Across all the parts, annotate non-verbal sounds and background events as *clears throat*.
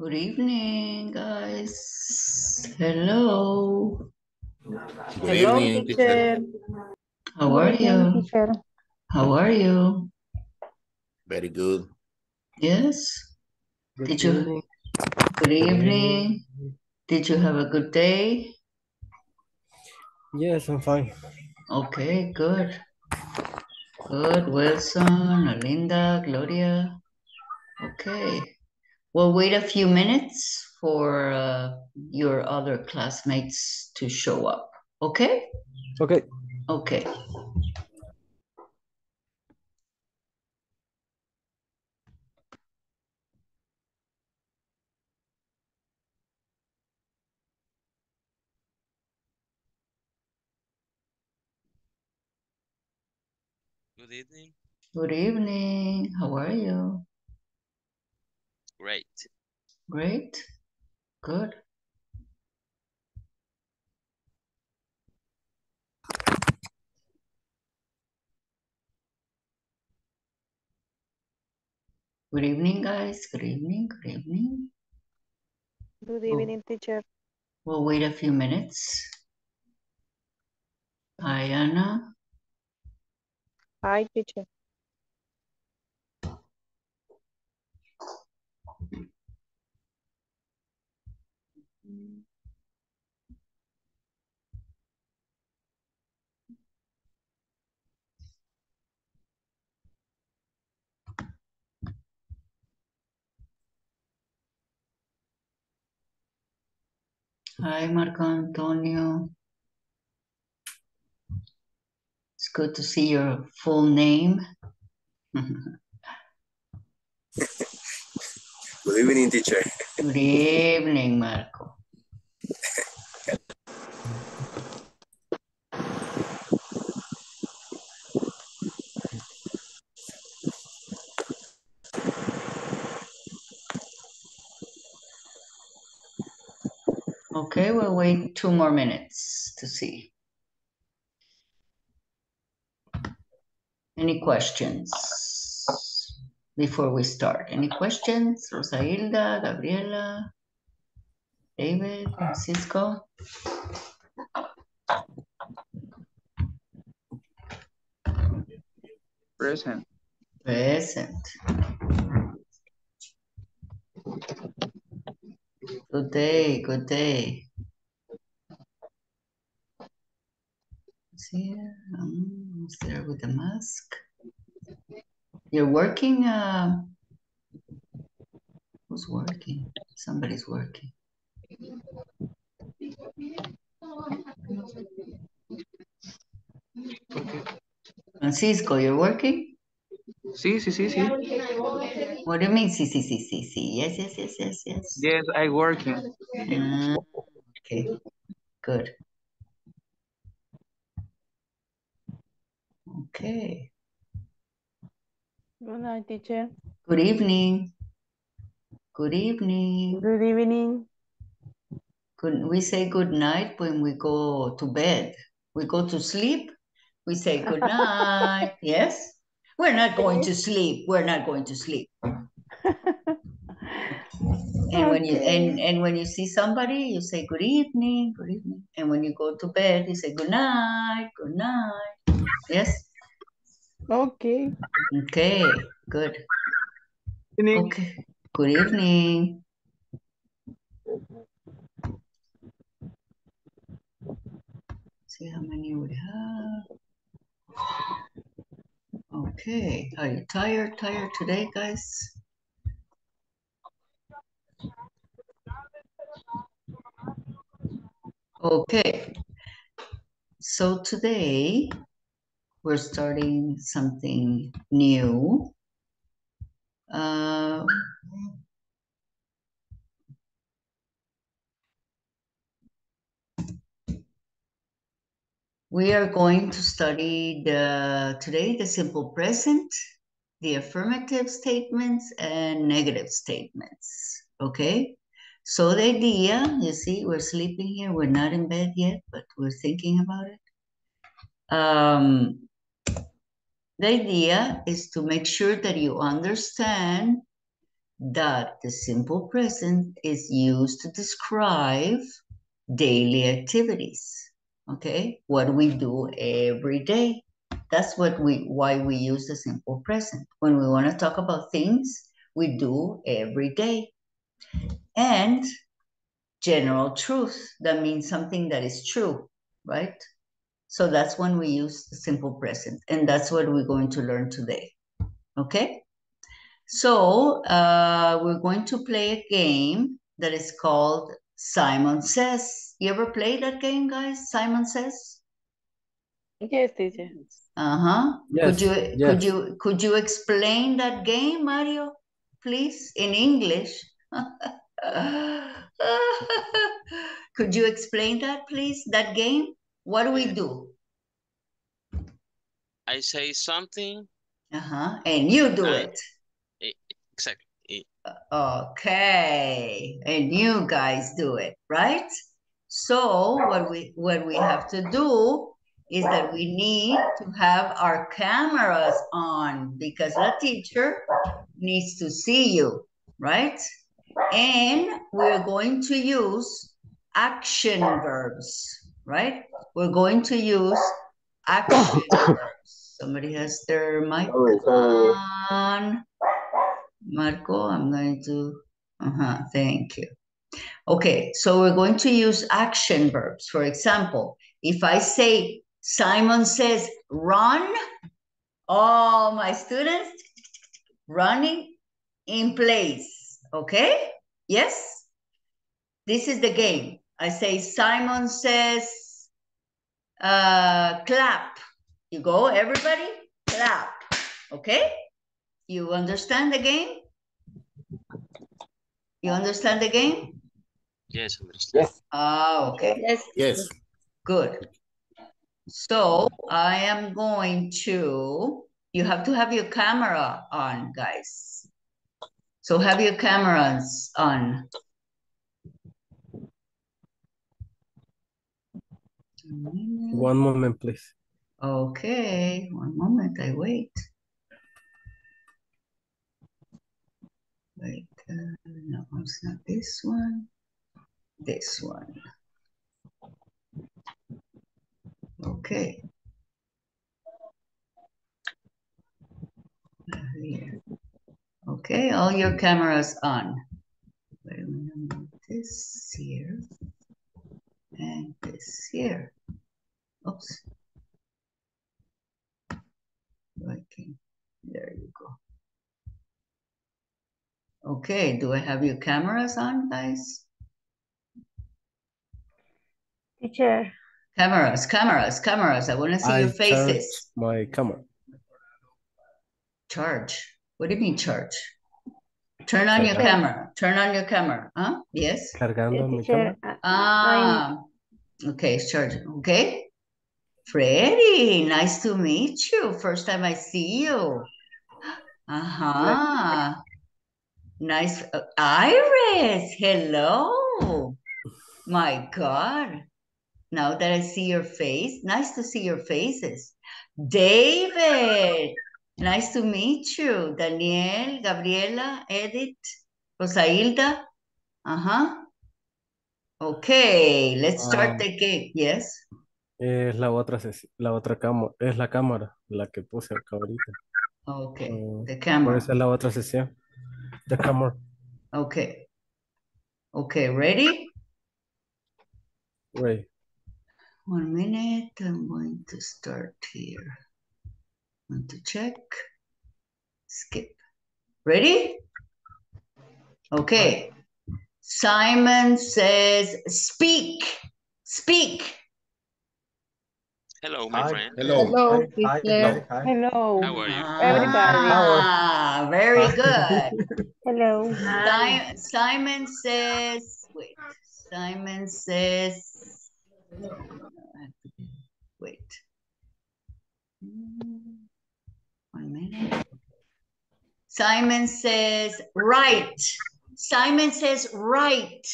Good evening, guys. Hello. Good Hello, evening, teacher. How are evening, you? teacher. How are you? Very good. Yes. Good Did you? Good evening. Did you have a good day? Yes, I'm fine. Okay, good. Good. Wilson, Alinda, Gloria. Okay. We'll wait a few minutes for uh, your other classmates to show up. Okay? Okay. Okay. Good evening. Good evening. How are you? Great. Great. Good. Good evening, guys. Good evening. Good evening. Good Oh. evening, teacher. We'll wait a few minutes. Hi, Anna. Hi, teacher. Hi, Marco Antonio. It's good to see your full name. *laughs* Good evening, teacher. Good evening, Marco. Okay, we'll wait two more minutes to see. Any questions before we start? Any questions? Rosailda, Gabriela, David, ah. Francisco? Present. Present. Good day, good day. See, um, there with the mask? You're working, uh, who's working? Somebody's working. Francisco, you're working? Sí, sí, sí, sí. What do you mean? Sí, sí, sí, sí, sí. Yes, yes, yes, yes, yes. Yes, I working. Ah, okay, good. Okay, Good night, teacher. good evening. Good evening. Good evening. Good, we say good night when we go to bed. We go to sleep, we say good night. *laughs* Yes? We're not going to sleep. We're not going to sleep. *laughs* And when you and, and when you see somebody, you say good evening, good evening. And when you go to bed, you say good night, good night. Yes? Okay. Okay, good. Evening. Okay. Good evening. See how many we have. Okay. Are you tired? Tired today, guys? Okay. So today we're starting something new. Uh, we are going to study the today the simple present, the affirmative statements, and negative statements. Okay. So the idea, you see, we're sleeping here. We're not in bed yet, but we're thinking about it. Um, the idea is to make sure that you understand that the simple present is used to describe daily activities. Okay, what we do every day. That's what we why we use the simple present. When we want to talk about things we do every day. And general truth, that means something that is true, right? So that's when we use the simple present, and that's what we're going to learn today. Okay? So uh, we're going to play a game that is called Simon Says. You ever play that game, guys? Simon Says? Yes, teacher. Uh-huh. Yes, Could you could you could you explain that game, Mario? Please, in English. *laughs* Could you explain that, please? That game? What do we do? I say something. Uh-huh. And you do Uh, it. Exactly. Okay. And you guys do it, right? So what we what we have to do is that we need to have our cameras on because the teacher needs to see you, right? And we're going to use action verbs, right? We're going to use action verbs. *coughs* Somebody has their mic on. Marco, I'm going to, uh-huh, thank you. Okay, so we're going to use action verbs. For example, if I say, Simon says, run, all my students running in place, okay? Yes? This is the game. I say, Simon says, uh, clap. You go, everybody, clap, okay? You understand the game? You understand the game? Yes, understand. Ah, okay. Yes. Yes. Good. So I am going to, you have to have your camera on, guys. So have your cameras on. One moment, please. Okay, one moment, I wait. Wait, uh, no, it's not this one. This one. Okay. Okay, all your cameras on. Wait this here. And this here. Oops. Okay, there you go. Okay, do I have your cameras on, guys? Teacher. Cameras, cameras, cameras. I want to see I your faces. my camera. Charge. What do you mean charge? Turn on your camera. Turn on your camera. Huh? Yes. Cargando mi Teacher. cámara. uh, Ah, okay, it's charging. Okay. Freddie, nice to meet you. First time I see you. Uh-huh. Nice. uh, Iris, hello. My God. Now that I see your face, nice to see your faces. David, nice to meet you. Daniel, Gabriela, Edith, Rosailda. Uh-huh. Okay, let's start Um, the game. Yes. Es la otra la otra cámara, es la cámara la que puse acá ahorita. Okay, Mm, the Por camera. eso es la otra sesión. The camera. Okay. Okay, ready? Right. One minute, I'm going to start here. Want to check. Skip. Ready? Okay. Simon says, speak, speak. Hello, my friend. Hello. Hello, Hi, teacher. hi. Hello. How are you? Everybody. Ah, very good. *laughs* Hello. Si- Simon says, wait, Simon says, wait. One minute. Simon says, right. Simon says, right,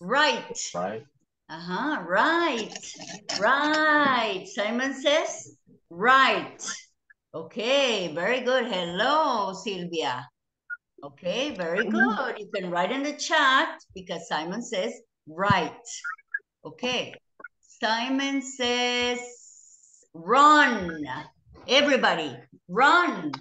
right. Right. Uh-huh, right, right. Simon says, right. Okay, very good. Hello, Sylvia. Okay, very good. You can write in the chat because Simon says right. Okay. Simon says run. Everybody, run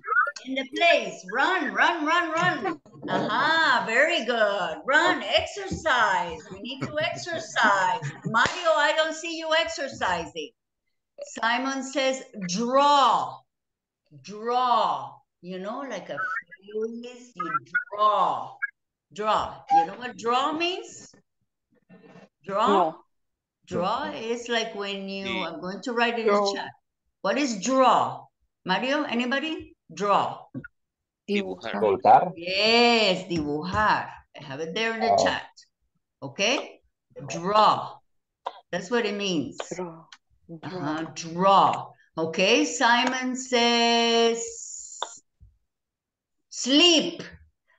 in the place. Run, run, run, run. Uh-huh, very good. Run, exercise. We need to exercise. Mario, I don't see you exercising. Simon says draw. Draw. You know, like a phrase, you draw. Draw. You know what draw means? Draw? No. Draw is like when you, The- I'm going to write in the chat. What is draw? Mario, anybody? Draw. Dibujar. Contar. Yes, dibujar. I have it there in the Oh. chat. Okay? Draw. That's what it means. Draw. Draw. Uh-huh, draw. Okay, Simon says sleep.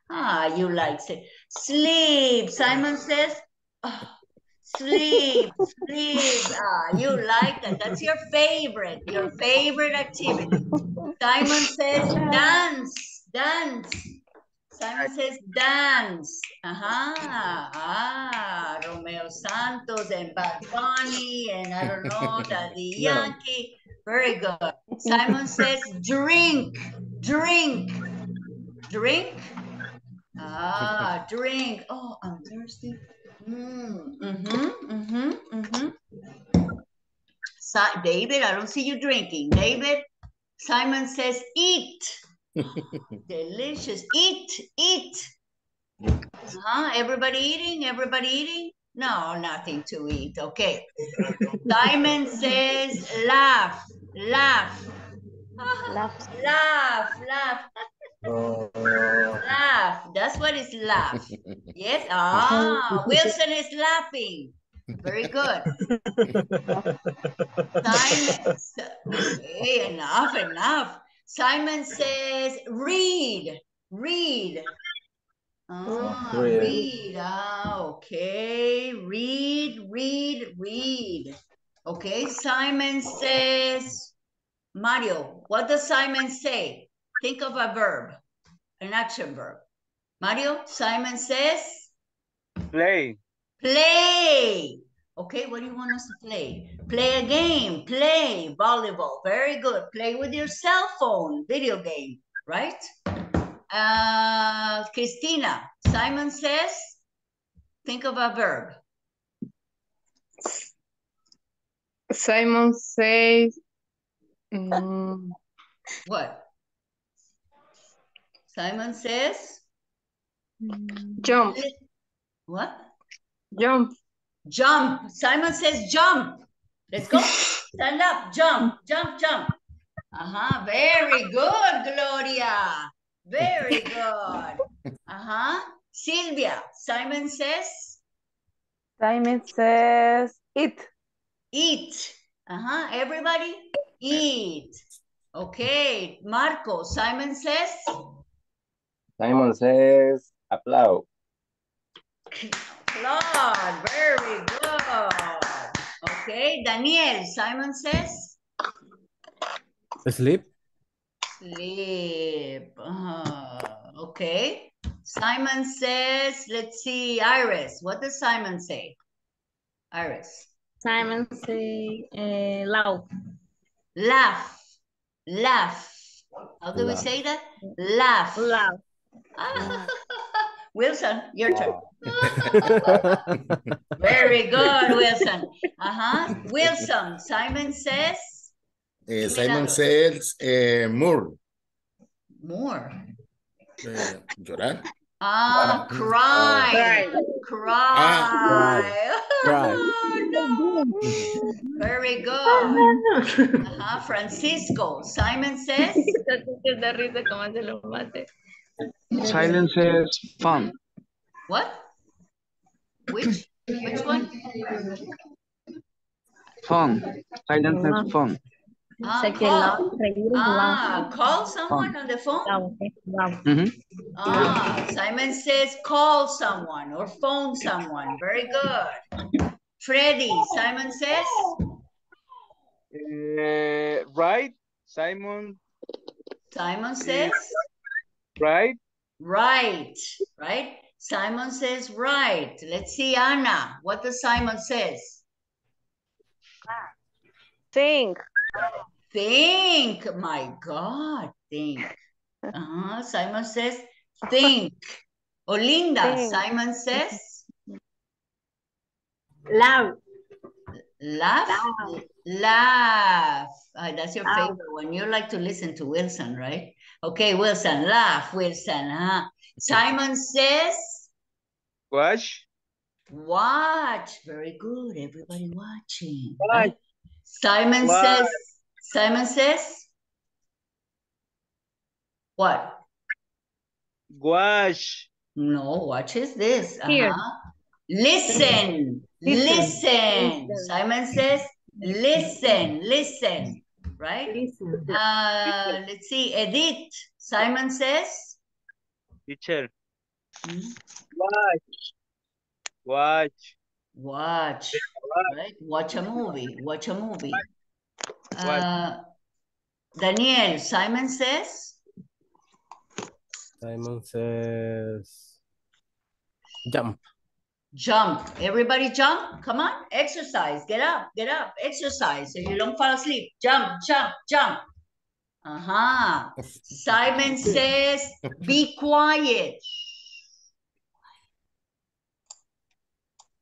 Ah, you like it. Sleep. Simon says "Ah, sleep, sleep. Ah, you like that. That's your favorite, your favorite activity. *laughs* Simon says dance, dance. Simon says dance. Ajá. Ah, Romeo Santos and Bad Bunny and I don't know, *laughs* Daddy Yankee. Very good. Simon says drink, drink, drink. Ah, drink. Oh, I'm thirsty. Mm, mm-hmm, mm-hmm, mm-hmm. Si- David, I don't see you drinking. David, Simon says eat. *laughs* Delicious. Eat, eat. Uh-huh. Everybody eating? Everybody eating? No, nothing to eat. Okay. Simon says laugh, laugh. Laugh. Laugh, laugh, laugh. That's what is laugh. *laughs* Yes. Ah, Wilson is laughing. Very good. *laughs* Simon, hey, enough, enough. Simon says, read, read. Ah, read. read. Ah, okay. Read, read, read. Okay. Simon says, Mario, what does Simon say? Think of a verb, an action verb. Mario, Simon says, Play. Play. Okay, what do you want us to play? Play a game. Play volleyball. Very good. Play with your cell phone. Video game, right? Uh, Christina, Simon says, think of a verb. Simon says, mm, What? Simon says, jump, what? Jump. Jump. Simon says jump. Let's go. *laughs* Stand up. Jump. Jump. Jump. Uh-huh. Very good, Gloria. Very good. Uh-huh. Sylvia. Simon says Simon says eat. eat. Uh-huh. Everybody eat. Okay. Marco. Simon says Simon says applaud. *laughs* applaud. Very good. Okay. Daniel. Simon says Sleep. Sleep. Uh, okay. Simon says, let's see, Iris. What does Simon say? Iris. Simon say uh, loud. Laugh. Laugh. How do we say that? Laugh. Loud. *laughs* Wilson, your turn. *laughs* Very good, Wilson. Uh-huh. Wilson, Simon says Eh, Simon says eh, more. more. Eh, llorar. Ah, cry. Cry. Ah, cry. Oh, no. Very good. Ajá, Francisco. Simon says, Se da risa como hace los mates. Silence says fun. what? Which? Which one? Phone. Silence says fun. Ah, Sé call. loud, reír es Ah, call someone on the phone? Loud, loud. Mhm. Ah, Simon says call someone or phone someone. Very good. Freddy, Simon says, right, Simon, Simon says, right, Right, right? Simon says right. Let's see, Anna. What does Simon says? Think. Think. My God, think. Uh-huh. Simon says think. Olinda, Think. Simon says Laugh. laugh. Laugh. Ah, that's your Laugh. favorite one. You like to listen to Wilson, right? Okay, Wilson, laugh, Wilson. Huh? Simon says Watch. Watch. Very good. Everybody watching. Watch. Simon Watch. says, Simon says, what? Watch. No, watch is this. Here. Uh-huh. Listen. Listen. Listen. Listen. Simon says, listen, listen. Right? Listen. Uh, let's see. Edith. Simon says, Teacher. hmm, Watch. Watch. watch. Right? Watch a movie. Watch a movie. Uh, Daniel, Simon says, Simon says jump. jump. Everybody jump. Come on. Exercise. Get up. Get up. Exercise so you don't fall asleep. Jump, jump, jump. Uh-huh. Simon *laughs* says, be quiet.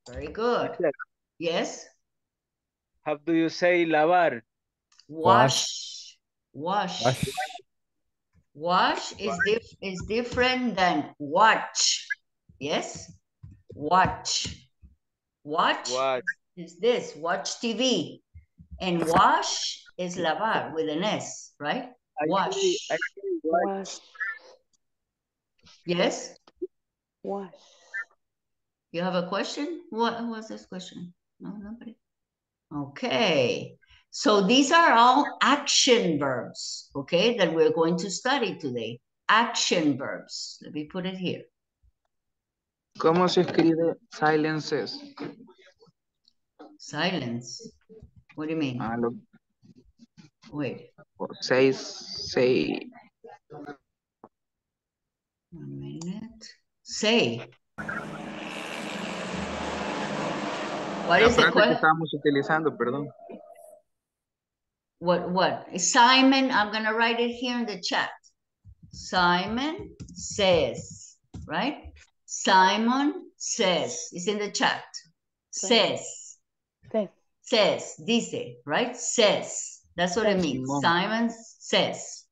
Very good. Yes. Yes. How do you say lavar? Wash. Wash. Wash. Wash is dif is different than watch. Yes? Watch. Watch Watch. is this, watch TV. And wash is lavar with an S, right? Wash. Actually, actually. Wash. Yes? Wash. You have a question? What was this question? No, nobody? Okay. So these are all action verbs, okay, that we're going to study today. Action verbs. Let me put it here. ¿Cómo se escribe silences? Silence. What do you mean? Ah, Lo- Wait, seis, seis. one minute. Say. What La is the frase que question? estamos utilizando, perdón. What, what? Simon, I'm gonna write it here in the chat. Simon says, right? Simon says, it's in the chat. Says, Says. says, dice, right? Says. That's what it Says. means. Simón. Says,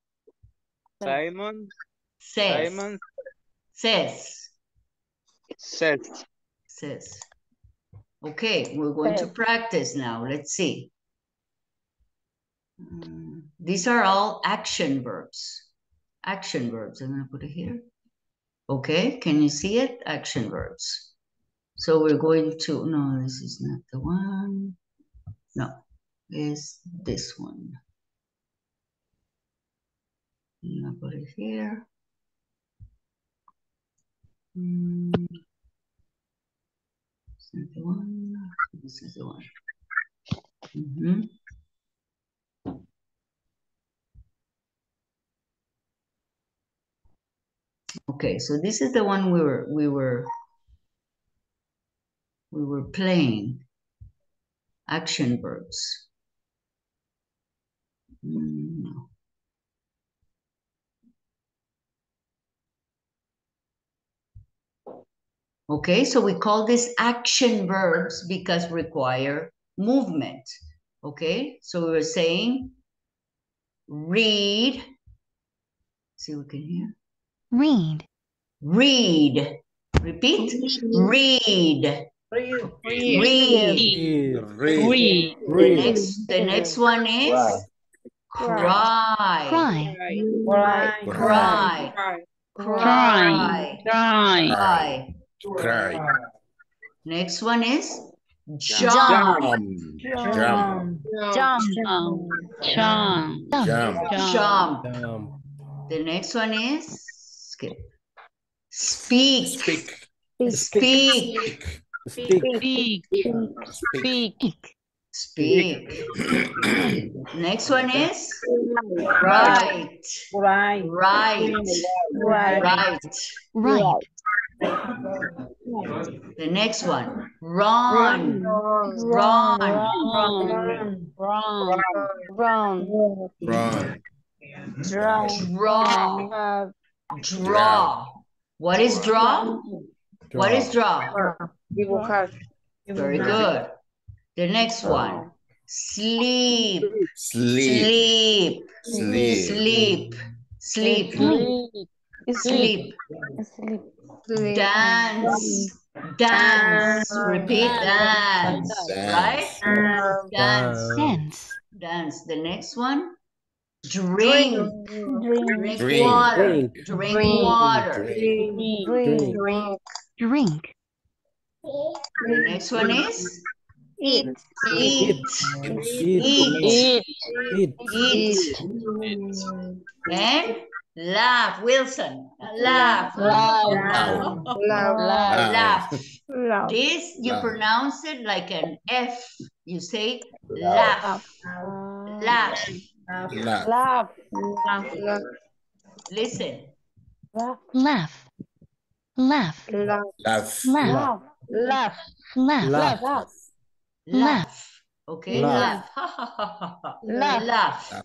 Simon, says, Simon says, says. says. Okay, we're going to practice now. Let's see. These are all action verbs. Action verbs. I'm gonna put it here. Okay, can you see it? Action verbs. So we're going to, no, this is not the one. No, it's this one. I'm gonna put it here. Mm. This is the one. This is the one. Mhm. Okay, so this is the one we were we were we were playing. Action verbs. Mm, no. Okay, so we call this action verbs because require movement. Okay, so we were saying read. See, we can hear. Read. Read. Repeat. Read. Read. Read. Read. The Read. next, the next one is cry, cry, cry, cry, cry, cry, cry. Next one is jump, jump, jump, jump, jump, jump. The next one is skip. Speak. Speak. Speak. Speak. Speak. Speak. Speak. Speak. *clears throat* Next one is right. Right. Right. Right. Right. Right. The next one. Run. Run. Wrong. Wrong. Wrong. Wrong. Draw. Draw. Uh, Draw. What is draw? What is draw? dibujar. Very good. The next one. Sleep. Sleep. Sleep. Sleep. Sleep. Sleep. Sleep. Dance. Dance. Repeat dance. Right? Dance. Dance. Dance. The next one. Drink. Drink. Drink water. Drink water. Drink. Drink. Drink. The next one is Eat. eat. Eat. Eat. Eat. Eat. It's And laugh. Wilson. Laugh. Ow. Laugh. Love. This, you Laugh. pronounce it like an F. You say laugh. Laugh. Laugh. Love. Listen. Love. Laugh. Laugh. Love. Laugh. Laugh. Love. Laugh. Laugh. Love. Laugh. Okay, Laugh. laugh. Laugh.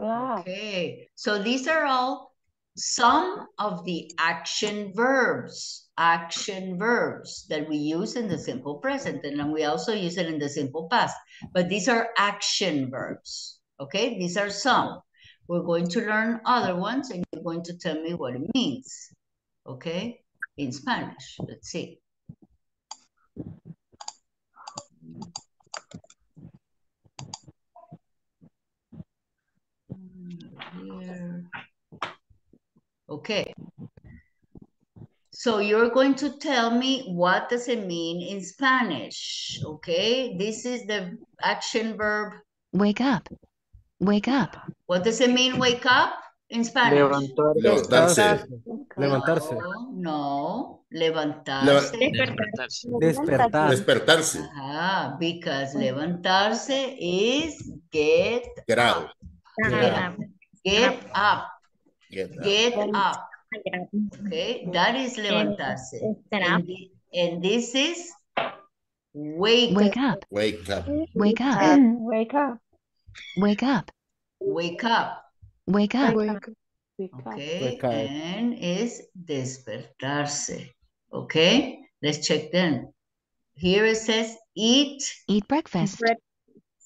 Laugh. Okay, so these are all some of the action verbs, action verbs that we use in the simple present, and then we also use it in the simple past. But these are action verbs, okay? These are some. We're going to learn other ones, and you're going to tell me what it means, okay? In Spanish, let's see. Here. Okay. So you're going to tell me what does it mean in Spanish, okay? This is the action verb. Wake up. Wake up. What does it mean wake up in Spanish? Levantar. Levantarse. Levantarse. No, ah, no, levantarse. despertarse. Despertar. Despertarse. Ajá, because levantarse is get Get out. up. Get up. Get up. Get up. Okay, that is levantarse. And, and this is wake, Wake up. Wake up. Wake up. Wake up. Wake up. wake up. Wake up. Wake up. Okay, Wake up. and is despertarse. Okay, let's check then. Here it says eat, Eat breakfast.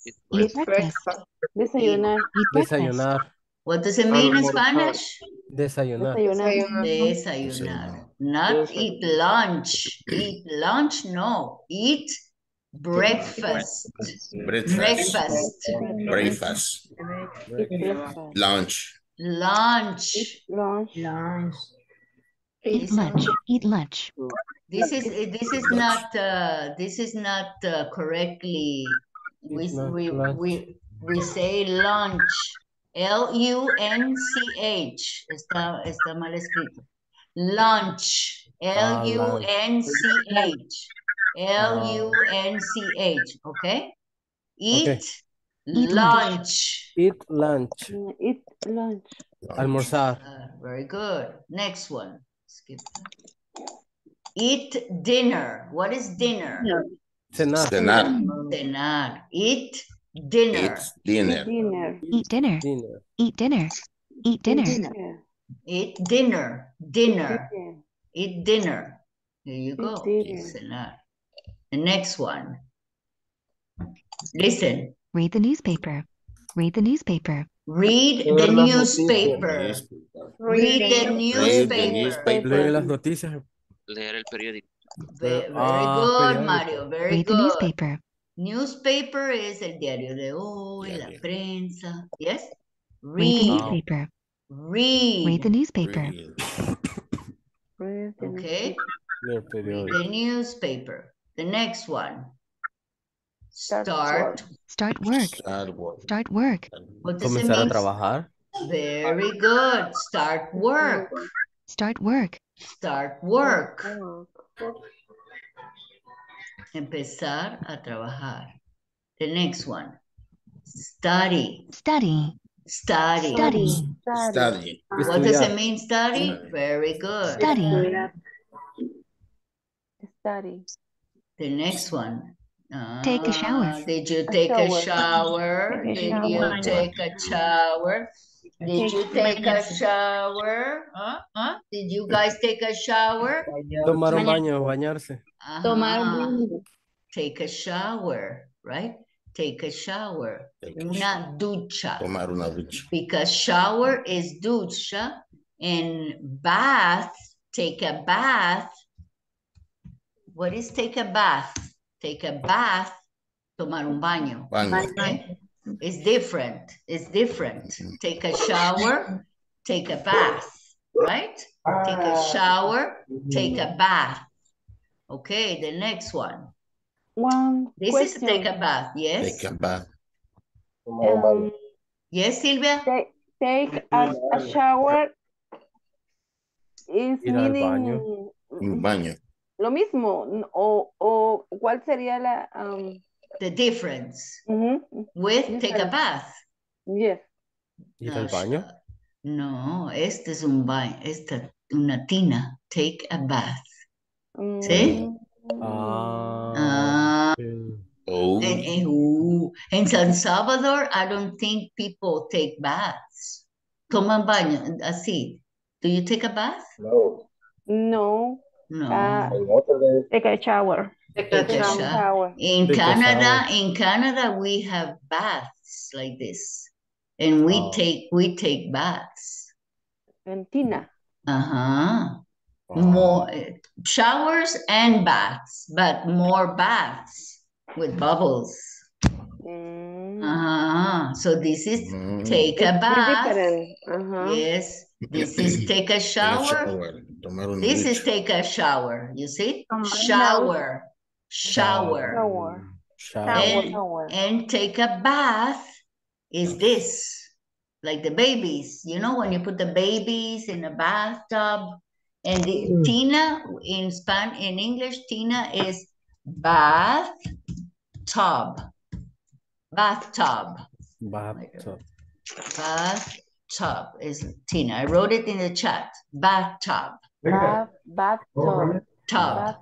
Eat Eat breakfast. breakfast. Desayunar. Eat breakfast. Desayunar. What does it mean in Almorzar. Spanish? Desayunar. Desayunar. Desayunar. Not eat lunch. Eat lunch, no. Eat breakfast. Breakfast. Breakfast. Breakfast. Breakfast. Lunch. Lunch. Lunch. Eat lunch. Eat lunch. This is this is not uh, this is not uh, correctly. We we we we say lunch. L-U-N-C-H, está, está mal escrito. Lunch, ah, L-U-N-C-H, L-U-N-C-H, Okay. Eat okay. lunch. Eat lunch. Eat lunch. Almorzar. Uh, very good. Next one. Skip. Eat dinner. What is dinner? Cenar. Cenar. Cenar. Eat dinner. Eat dinner. Dinner. Eat dinner. Dinner. Eat dinner. Eat dinner. Eat dinner. Dinner. Dinner. Eat dinner. There you go. Eat Eat dinner. cenar. The next one. Listen. Read the newspaper. Read the newspaper. Read the newspaper. Read the newspaper. newspaper. Lee las noticias. Leer el periódico. Ve- Very Ah, good, periódico. Mario. Very Read the newspaper. Newspaper is el diario de hoy, la Diario. Read prensa. Yes? the Read. newspaper. Read. Read the newspaper. Read Okay. Read the newspaper. The next one. Start Start. Start work. Start work. Start work. What does it Comenzar a mean? trabajar. Very good. Start work. Start work. Start work. Work. Empezar a trabajar. The next one. Study. Study. Study. Study. Study. What does it mean, study? Very good. Study. Study. The next one. Take a shower. Ah, Did you take a shower. shower? Did you take a shower? Did you take a shower? Huh? Huh? Did you guys take a shower? Tomar un baño, bañarse. Tomar un baño. Take a shower, right? Take a shower. Una ducha. Tomar una ducha. Because shower is ducha and bath, take a bath. What is take a bath? Take a bath, tomar un baño. Baño. Okay? It's different. It's different. Take a shower, take a bath, right? Take a shower, take a bath. Okay, the next one. One This is take a bath, yes? Take a bath. Um, Yes, Silvia? take take a, a shower is Ir al meaning Un baño. lo mismo n- o, o cuál sería la um, The difference ujú, with take a bath. yes Ir No, al baño. sh- No, este es un baño, esta una tina. Take a bath. ¿Sí? Mm, Ah. Ah, ok. Oh. en, en- uh, en San Salvador, I don't think people take baths. Toman baño, así. Do you take a bath? No. no No. En otro Take a shower. Take a take a shower. shower In Take Canada, in Canada, we have baths like this. And we Oh. take, we take baths. Ventina Uh-huh. Ah. More eh, showers and baths, but more baths with bubbles. Mm, Uh-huh. So this is Mm. take a it's bath. different ajá. Yes. This is *clears throat* take a shower. This is take a shower. You see? Tomar una Shower. Shower. shower Shower. And, shower and take a bath is this. Like the babies, you know, when you put the babies in a bathtub. And the hmm. Tina in Span in English, Tina is bath tub. Bathtub. Bathtub. Bathtub is Tina. I wrote it in the chat. Bathtub. bath bathtub Tub.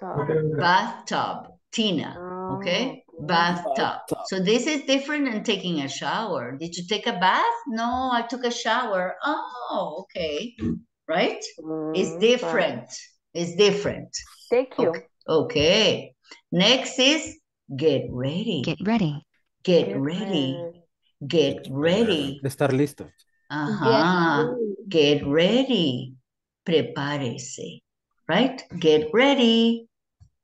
Bathtub Bathtub. Tina. Oh, Okay. Bathtub. So this is different than taking a shower. Did you take a bath? No, I took a shower. Oh, okay. Right? It's Mm, different. It's different. thank you Okay. Okay. Next is get ready. Get ready. Get Get ready. ready. Get ready. Estar listo. Ajá. Get ready. Prepárese. Right? Get ready.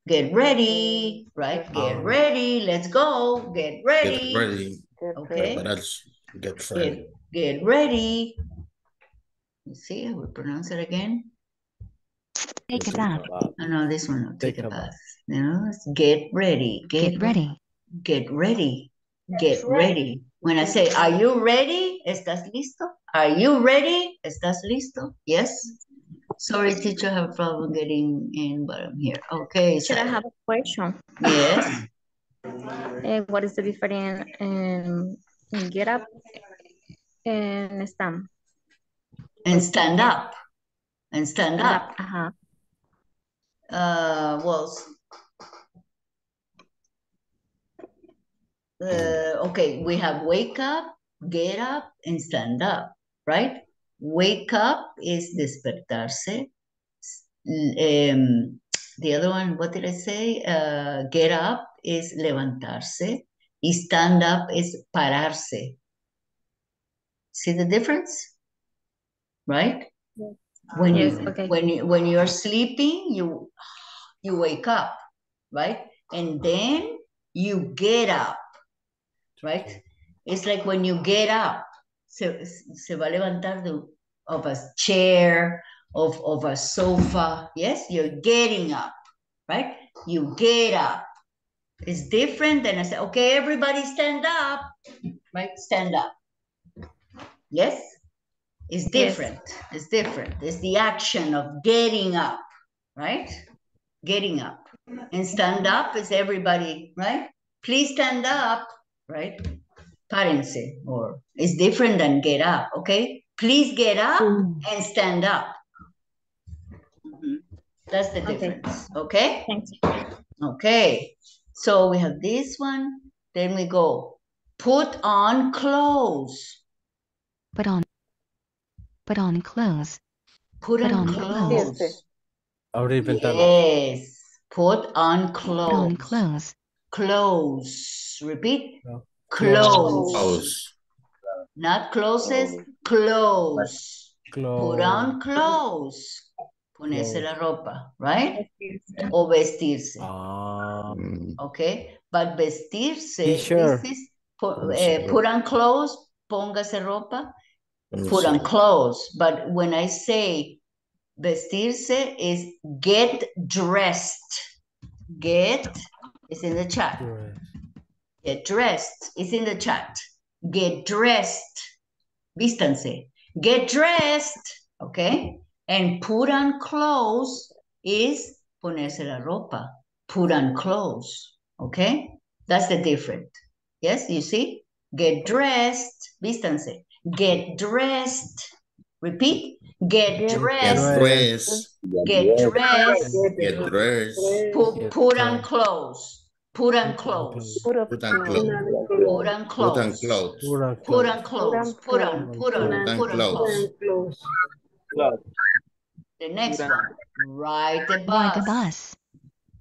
Get ready. Right? Get Ah. ready. Let's go. Get ready. Get ready. Get Okay. Prepararse. Get ready. Get, get ready. You see, I will pronounce it again. Take a bath. Oh, no, this one, no, take, Take a a bath. bath. No, it's get ready. Get ready. Get ready. Get ready. When I say, are you ready? ¿Estás listo? Are you ready? ¿Estás listo? Yes? Sorry, teacher, I have a problem getting in, but I'm here. Okay, Should I have a question? yes. *clears throat* Eh, what is the difference in get up and stand? And stand up. And stand up. Ajá. Uh, well, uh, okay, we have wake up, get up, and stand up, right? Wake up is despertarse. Um, the other one, what did I say? Uh, get up is levantarse. Y stand up is pararse. See the difference? Right? When Yes, you okay. when you when you're sleeping, you you wake up, right? And then you get up, right? It's like when you get up, se, se va a levantar de, of a chair, of, of a sofa. Yes, you're getting up, right? You get up. It's different than I say, okay, everybody stand up, right? Stand up. Yes? It's different. It's different. It's the action of getting up, right? Getting up. And stand up is everybody, right? please stand up, right? Párense, or it's different than get up, okay? Please get up and stand up. Mhm. That's the Okay. difference, okay? Thanks. Okay, so we have this one, then we go, put on clothes, Put on. Put on clothes. put Put on on clothes. clothes. Abrir ventana. Yes, put on Put on clothes. clothes. Clothes, repeat, No. clothes, Close. Not closes, clothes. Put on clothes, ponerse la ropa, right? O vestirse, Mm, okay? But vestirse, T-shirt. this is, pu- Póngase eh, put on clothes, póngase ropa, put on clothes. But when I say vestirse is get dressed. Get is in the chat. dress. Get dressed is in the chat. Get dressed. Vístanse. Get dressed. Okay? And put on clothes is ponerse la ropa. Put on clothes. Okay? That's the difference. Yes, you see? Get dressed. Vístanse. Get dressed. Repeat. Get Get Get dressed. dressed. Get dressed. Get dressed. Put, put on clothes. Put on Put on clothes. Put on clothes. clothes. Put on clothes. clothes. Put on clothes. clothes. Put on, put on, Put on put on clothes. clothes. The next one. Ride the Ride the bus. bus.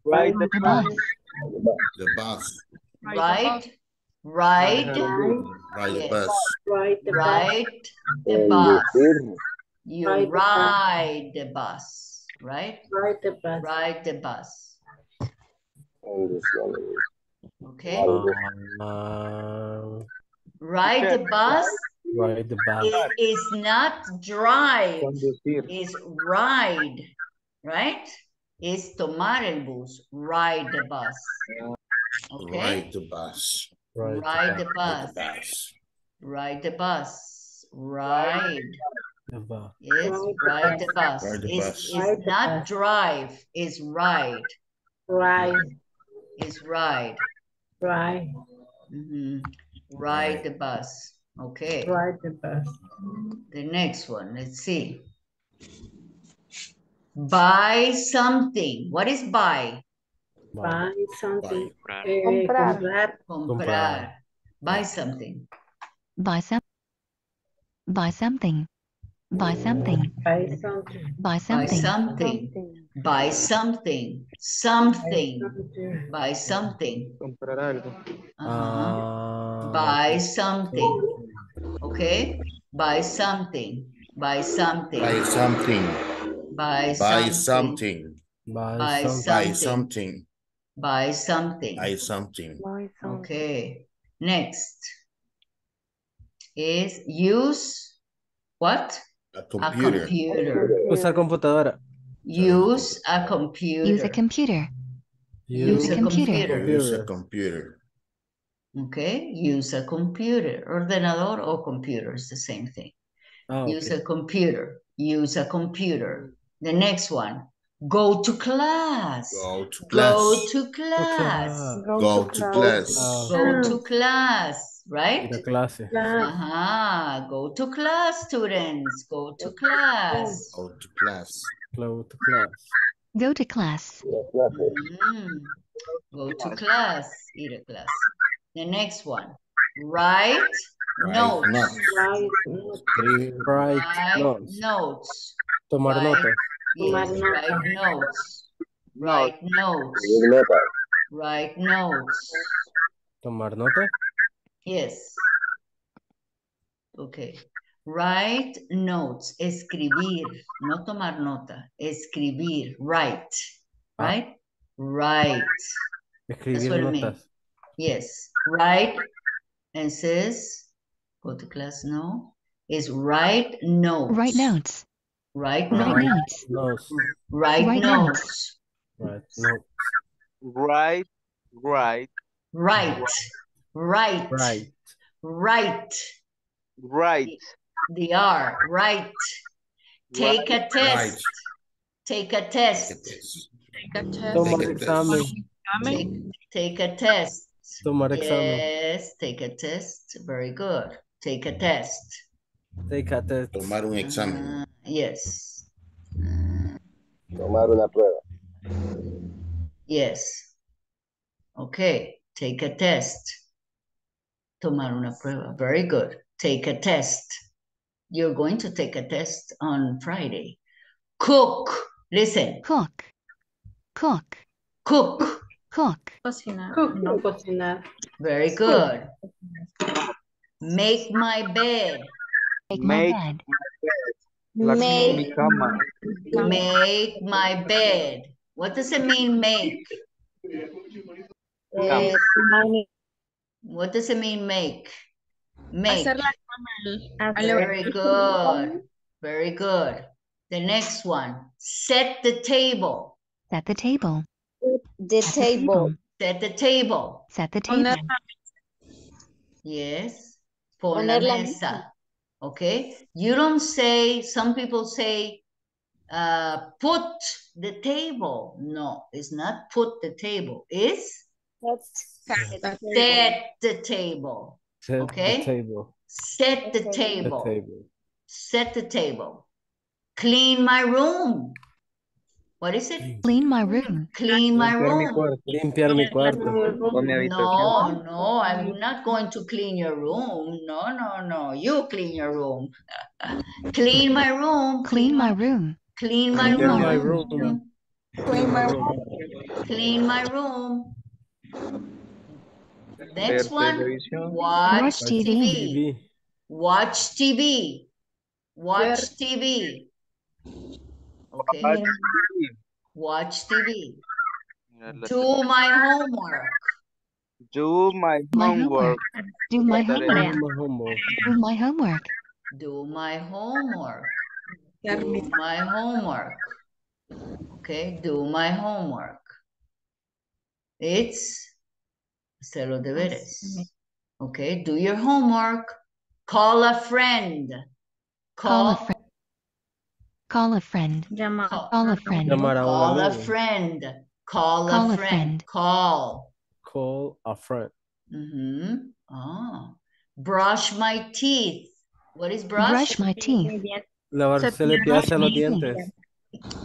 Ride the The bus. bus. The bus. Ride, ride, Ride the Yes. bus. ride the bus. You Ride the bus. ride the bus, right? Ride the bus. Ride the bus. And decir, Okay? Um, Ride the bus ride the bus. is, is not drive, Conducir. is ride, right? Is tomar el bus, ride the bus. Okay? Ride the bus. Ride the Ride the bus. Ride the bus, bus. ride the bus, ride. The bus. Yes, ride the bus. Ride the Is bus. is Ride the not drive, is ride, Ride, is ride. ride, Mhm. Ride the bus. Okay, ride the bus. the next one, let's see. Buy something. What is buy? Buy something. Buy. Eh, Comprar. comprar. Comprar. Buy something. Buy some. Buy something. Buy something. Buy something. Buy Buy something. something. Buy something. Something. Something. Buy something. Comprar algo. Uh-huh. Ah, Buy something. Okay? Buy something. Buy something. Buy something. Buy Buy something. something. buy Buy something. Buy Something. something. Buy something. Buy something. Okay. Next is use what? A A computer. computer. Usar computadora. Use a computer. Use a computer. Use a computer. Use a computer. Okay. Use a computer. Ordenador or computer is the same thing. Ah, Use ok. a computer. Use a computer. The next one. Go to class. Go to class. Go class. to class. Go, Go to to class. class. Ah, Go to class, right? ir a clase. Class. Uh-huh. Go to class, students. Go to class. Go to class. Go to class. Go to class. Mhm. Go to class. Ir a class. The next one. Write Write notes. notes. Right. Escribir, write Write notes. notes. Tomar Write- notas. Yes, write notes. Write notes. escribir notas, Write notes. Tomar notas. Yes. Okay. Write notes. Escribir. No tomar nota. Escribir. Write. Ah. Right? Write. Escribir what it means. notas. Yes. Write. And says, go to class, no. Is write notes. Write notes. Write Write notes. notes. Notes. Write Write notes. Right. Notes. Right. Right. Write. Write. Right. Write. Right. The R. Write. Take a test. Right. Take a Take a test. test. Take a test. Take, take a test. Tomar examen. Yes, take a test. Very good. Take a test. Take a test. Tomar un examen. Uh, yes. Tomar una prueba. Yes. Okay. Take a test. Tomar una prueba. Very good. Take a test. You're going to take a test on Friday. Cook. Listen. Cook. Cook. Cook. Cook. Cocinar. Cook, no cocinar. Very good. Make my bed. Make my Make- bed. Make- Make my bed. What does it mean, make? Cama. What does it mean, make? Make. Hacer la cama al- al- Very good. Very good. The next one. Set the table. Set the table. The Set the table. Set the table. Set the table. Yes. Pon Poner la mesa. Okay. You don't say, some people say, uh, put the table. No, it's not put the table. It's Set set the table. Set Okay. the table. Set the The table. table. Set the table. Clean my room. What is it? Clean my room. Clean my Limpiar mi room. cuarto. Limpiar mi cuarto. O mi habitación. No, no, I'm not going to clean your room. No, no, no. You clean your room. *laughs* Clean my room. Clean my room. Clean my room. Clean my room. Clean my room. Clean my room. Next Ver one. televisión. Watch Watch TV. TV. TV. Watch TV. Watch Ver- TV. Okay. Watch Watch TV. Do my homework. Do my My homework. Do my Tarea. homework. My homework. Do my homework. Do my homework. Do my homework. Okay, do my homework. It's hacer los deberes. Okay, do your homework. Call a friend. Call a friend. Call a friend. Llamar. call, Call a friend. Llamar a un call a friend. Call Call a a friend. friend. Call. Call a friend. Mm-hmm. Oh. Brush my teeth. What is brush? Brush my teeth. Lavarse limpiarse los dientes.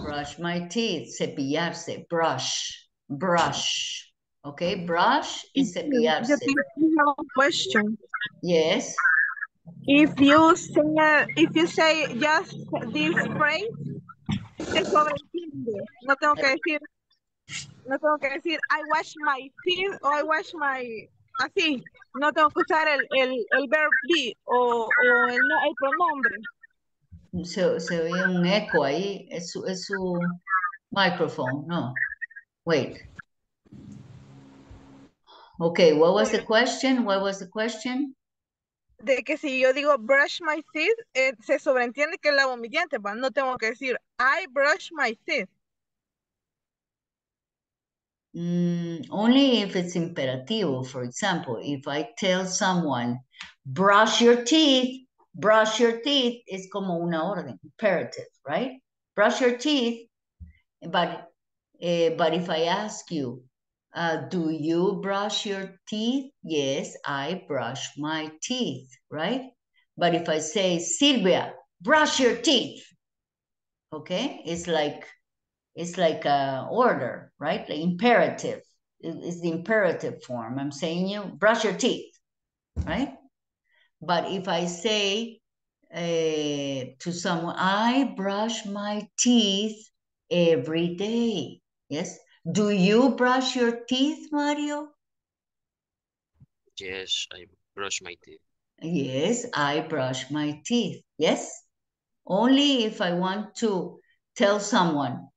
Brush my teeth, cepillarse, brush, brush. Okay, brush is cepillarse. question. Yes, If you say, if you say just this phrase, se sobreentiende. No tengo que decir, no tengo que decir I wash my teeth o I wash my, así. No tengo que usar el, el, el verb be o, o el, no- el pronombre. se, se oye un eco ahí, es su, es su microphone, no. Wait. Okay, what was the question? What was the question? De que si yo digo brush my teeth, eh, se sobreentiende que lavo mis dientes, ¿va? No tengo que decir I brush my teeth. Mm, only if it's imperativo. For example, if I tell someone, brush your teeth, brush your teeth, es como una orden, imperative, right? Brush your teeth, but, eh, but if I ask you, uh, do you brush your teeth? Yes, I brush my teeth, right? But if I say, Silvia, brush your teeth, okay? It's like, it's like a order, right? The imperative. It- It's the imperative form. I'm saying you brush your teeth, right? But if I say uh, to someone, I brush my teeth every day. Yes. Do you brush your teeth, Mario? Yes, I brush my teeth. Yes, I brush my teeth. Yes. Only if I want to tell someone,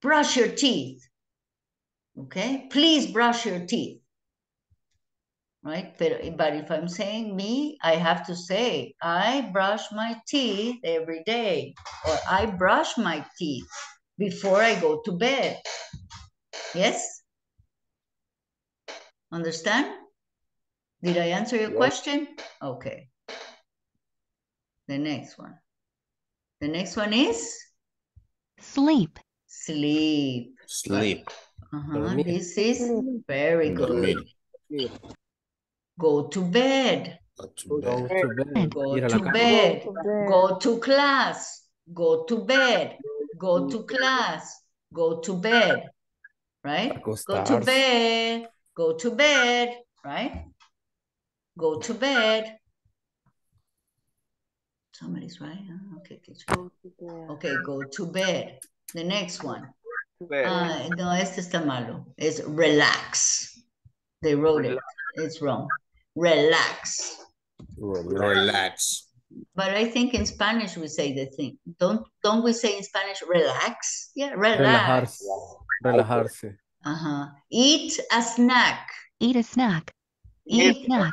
brush your teeth. Okay, please brush your teeth. Right? But, but if I'm saying me, I have to say, I brush my teeth every day, or I brush my teeth before I go to bed. Yes? Understand? Did I answer your Yes. question? Okay. The next one. The next one is Sleep. sleep. Sleep. Uh-huh. This is very good. Dormir. dormir. Go to bed. Go to Go bed. to bed. Go Ir a la to cama. bed. Go to bed. Go to class. Go to bed. Go to class. Go to bed. Right? Go to bed. Go to bed. Right? Go to bed. Somebody's right. huh? Okay, teacher. Go to bed. Okay, go to bed. The next one. Bed. Ah, no, este está malo. Es relax. They wrote it. It's wrong. Relax. Relax. But I think in Spanish we say the thing. Don't don't we say in Spanish relax? Yeah, relax. Relajarse. Relajarse. Uh-huh. Eat a snack. Eat a snack. Eat a snack.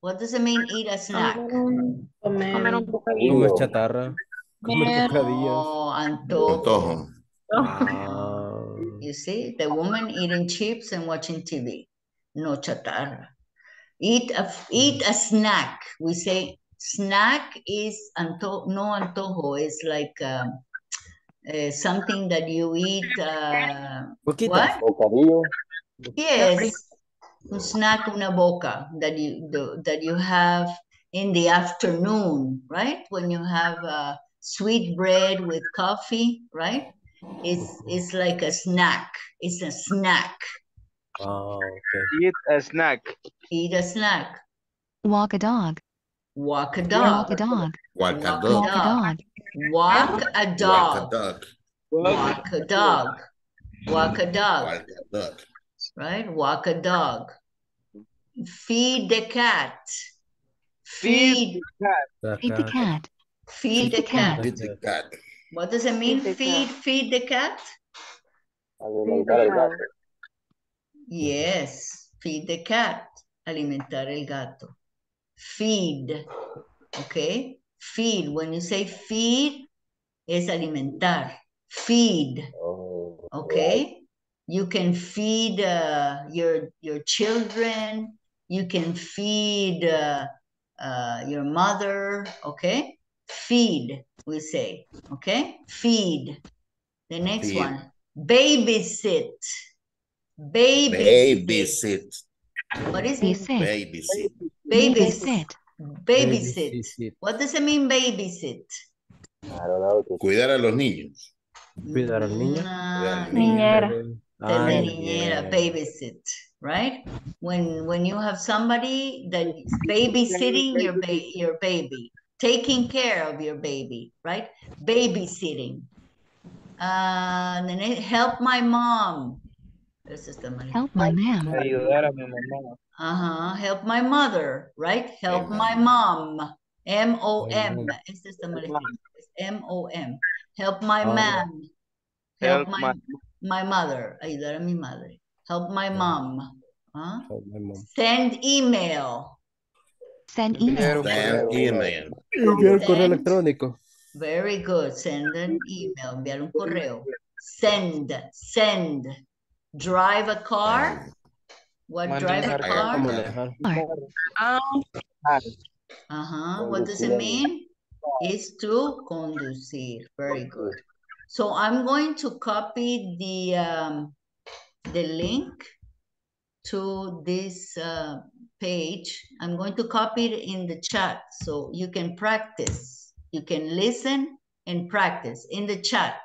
What does it mean eat a snack? Comer Comer un un Comer chatarra. Comer Comer. bocadillos. Oh, antojo. Antojo. Ah, You see, the woman eating chips and watching TV. No chatarra. Eat a eat a snack. We say snack is anto no antojo. It's like um, uh, something that you eat. Uh, Boquita. what? Bocadillo. Yes, un snack, una boca that you the, that you have in the afternoon, right? When you have uh, sweet bread with coffee, right? It's it's like a snack. It's a snack. Ah, okay. Eat a snack. Eat a snack. Walk a dog. Walk a Walk dog. a dog. Walk a dog. Walk a dog. Walk a dog. dog. Walk a dog. Walk a dog. Walk a dog. Right? Walk a dog. Feed the cat. Feed Feed. The Feed the cat. cat. Feed the cat. Feed the cat. What does it mean? Feed the Feed, cat. the cat? Alimentar el gato. Yes, feed the cat. Alimentar el gato. Feed. Okay? Feed. When you say feed, es alimentar. Feed. Oh, Okay? You can feed uh, your your children. You can feed uh, uh, your mother. Okay? Feed, we say. Okay? Feed. The next Feed. one. Babysit. Babysit. Babysit. What is Be it? Babysit. Babysit. Babysit. Babysit. Babysit. What does it mean, babysit? I don't know. Cuidar a los niños. Cuidar al niño. Ah, Niñera. de Ah, niñera, niñera. babysit, right? When when you have somebody that is babysitting your ba your baby, taking care of your baby, right? Babysitting. Uh, and then it- help my mom. This is the money. Help my ma'am. Ayudar a mi mamá. Uh-huh. Help my mother, right? Help My my mom. M-O-M. My Este es the money. It's M-O-M. Help my Oh. mom. Help Help my, my- my mother. Ayudar a mi madre. Help my mom. Huh? Help my mom. Send email. Send email. Send email. Enviar correo electrónico. Very good. Send an email. Enviar un correo. Send. Send. Drive a car. What drive a Manejar. car? Manejar. Uh-huh. What does it mean? Is to conducir. Very good. So I'm going to copy the um, the link to this uh, page. I'm going to copy it in the chat so you can practice. You can listen and practice in the chat.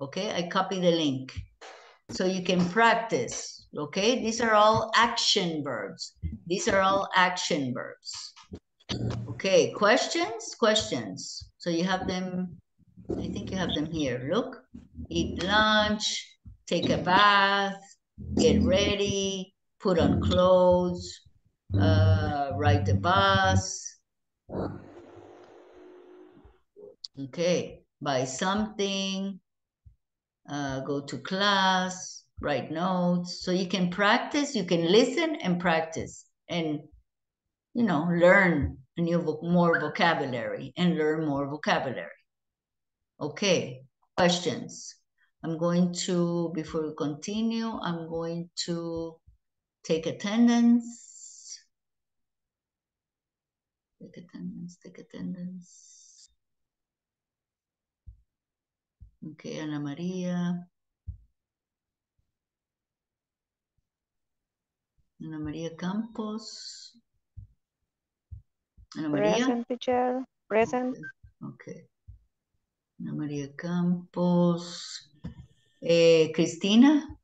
Okay, I copy the link so you can practice. Okay, these are all action verbs. These are all action verbs. Okay, questions? Questions. So you have them, I think you have them here. Look, eat lunch, take a bath, get ready, put on clothes, uh, ride the bus. Okay, buy something, uh, go to class, write notes. So you can practice, you can listen and practice and, you know, learn a new voc more vocabulary and learn more vocabulary. Okay, questions. I'm going to, before we continue, I'm going to take attendance. Take attendance, take attendance. Okay, Ana Maria. Ana María Campos. Ana María. Present teacher. Present. Okay. Ana María Campos. Eh, Cristina.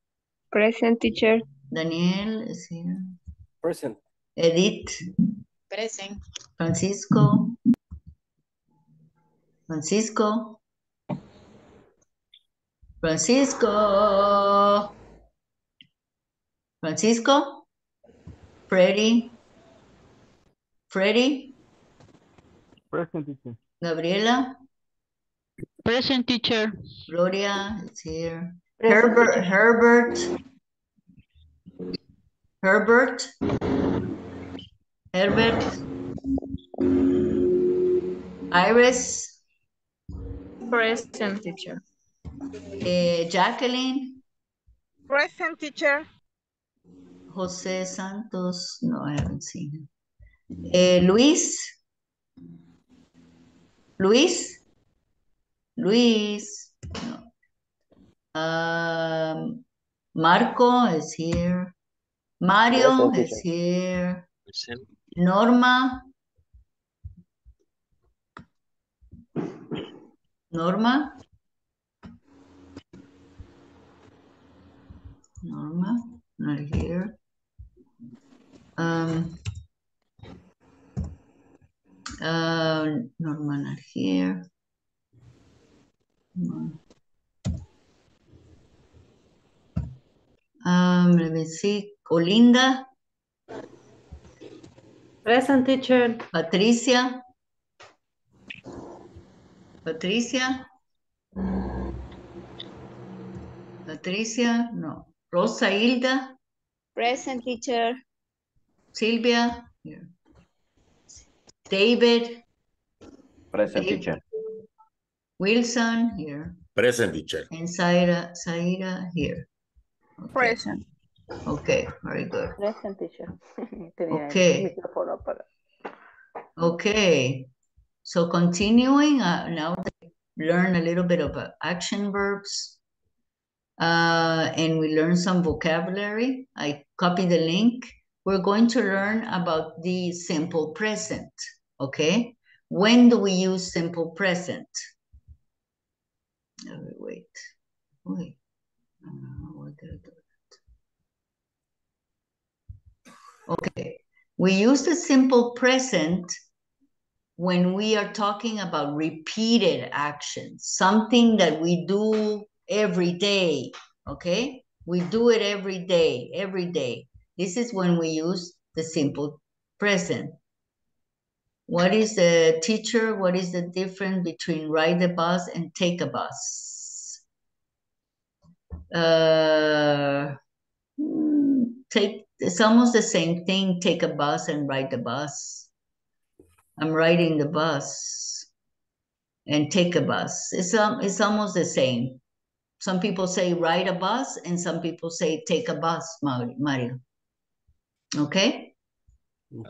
Present teacher. Daniel here. Present. Edith. Present. Francisco. Francisco. Francisco. Francisco. Freddy. Freddy. Present teacher. Gabriela. Present teacher. Gloria is here. Present, Herbert. teacher. Herbert. Herbert. Herbert. Iris. Present teacher. Eh, Jacqueline. Present teacher. Jose Santos. No, I haven't seen him. Eh, Luis. Luis. Luis. No. Um, Marco is here. Mario Present, is here. Present. Norma. Norma. Norma, not here. Um, uh, Norma, not here. Um, let me see. Olinda, Present teacher. Patricia. Patricia. Patricia, no. Rosa Hilda, Present teacher. Silvia, here. David, Present Dave. teacher. Wilson, here. Present teacher. And Zaira, Zaira, here. Okay. Present. Okay, very good. Present teacher. *laughs* Okay. Okay, so continuing, uh, now we learn a little bit of uh, action verbs. Uh, and we learn some vocabulary. I copy the link. We're going to learn about the simple present, okay? When do we use simple present? Uh, wait, wait. Uh? Okay, we use the simple present when we are talking about repeated actions, something that we do every day, okay? We do it every day, every day. This is when we use the simple present. What is the teacher? What is the difference between ride the bus and take a bus? Uh, take, it's almost the same thing, take a bus and ride the bus. I'm riding the bus and take a bus. It's, um, it's almost the same. Some people say ride a bus and some people say take a bus, Mari- Mario. Okay?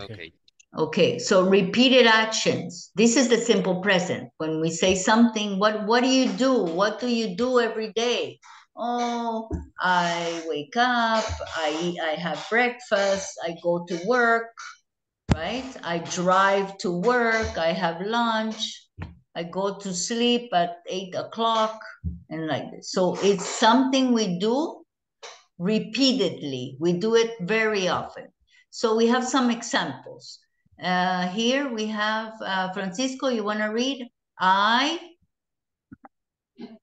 Okay. Okay, so repeated actions. This is the simple present. When we say something, what what do you do? What do you do every day? Oh, I wake up, I eat, I have breakfast, I go to work, right? I drive to work, I have lunch, I go to sleep at eight o'clock, and like this. So it's something we do repeatedly. We do it very often. So we have some examples. Uh, here we have uh, Francisco. You want to read? I.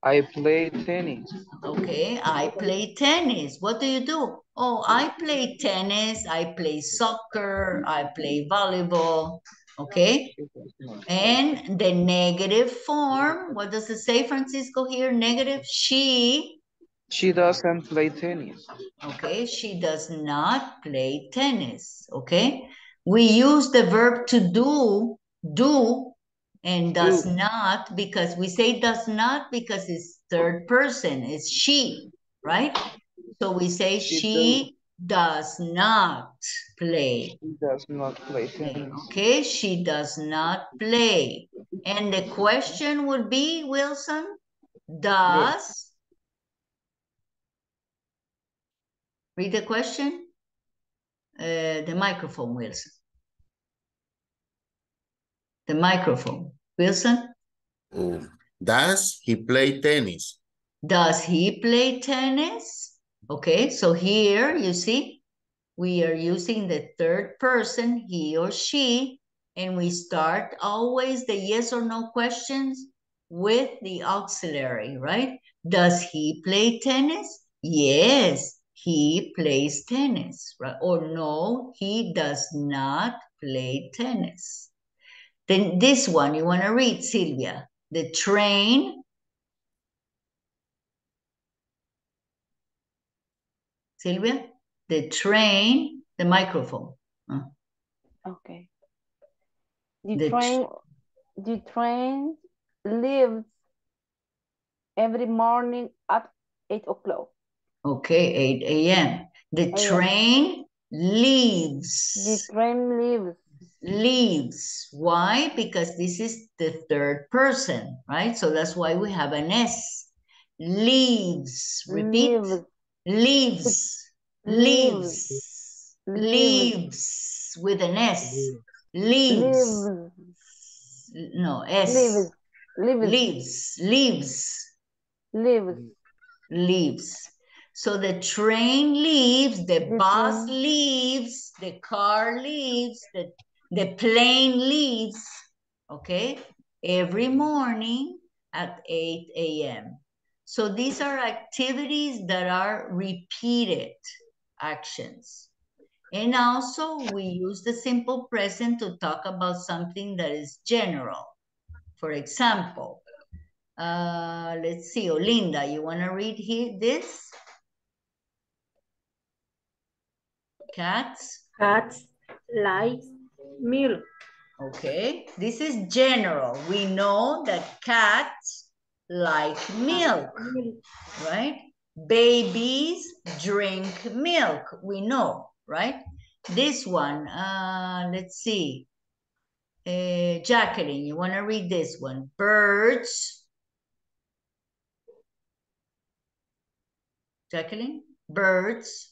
I play tennis. Okay, I play tennis. What do you do? Oh, I play tennis. I play soccer. I play volleyball. Okay. And the negative form. What does it say, Francisco? Here, negative. She. She doesn't play tennis. Okay, she does not play tennis. Okay, we use the verb to do, do, and does Do. not because we say does not because it's third person, it's she, right? So we say She she does not play. She does not play tennis. Okay, she does not play. And the question would be, Wilson, does Read the question. uh, the microphone, Wilson. The microphone. Wilson, Oh, Does he play tennis? does he play tennis? Okay, so here you see, we are using the third person, he or she, and we start always the yes or no questions with the auxiliary, right? Does he play tennis? Yes, he plays tennis, right? Or no, he does not play tennis. Then this one, you want to read, Sylvia. The train. Sylvia, the train, the microphone. Uh, Okay. The The tr- train, the train leaves every morning at eight o'clock. Okay, 8 a.m. The train leaves. The train leaves. Leaves. Why? Because this is the third person, right? So that's why we have an S. Leaves. Repeat. Leaves. Leaves. Leaves. Leaves. With an S. Leaves. No, S. Leaves. Leaves. Leaves. Leaves. Leaves. So the train leaves, the The bus leaves, the car leaves, the, the plane leaves, okay? Every morning at 8 a.m. So these are activities that are repeated actions. And also we use the simple present to talk about something that is general. For example, uh, let's see, Olinda, you want to read here this? Cats, Cats like milk. okay. This is general. We know that cats like *laughs* milk, right? Babies drink milk. We know, right? This one, uh, let's see. Uh, Jacqueline, you want to read this one? Birds. Jacqueline, birds.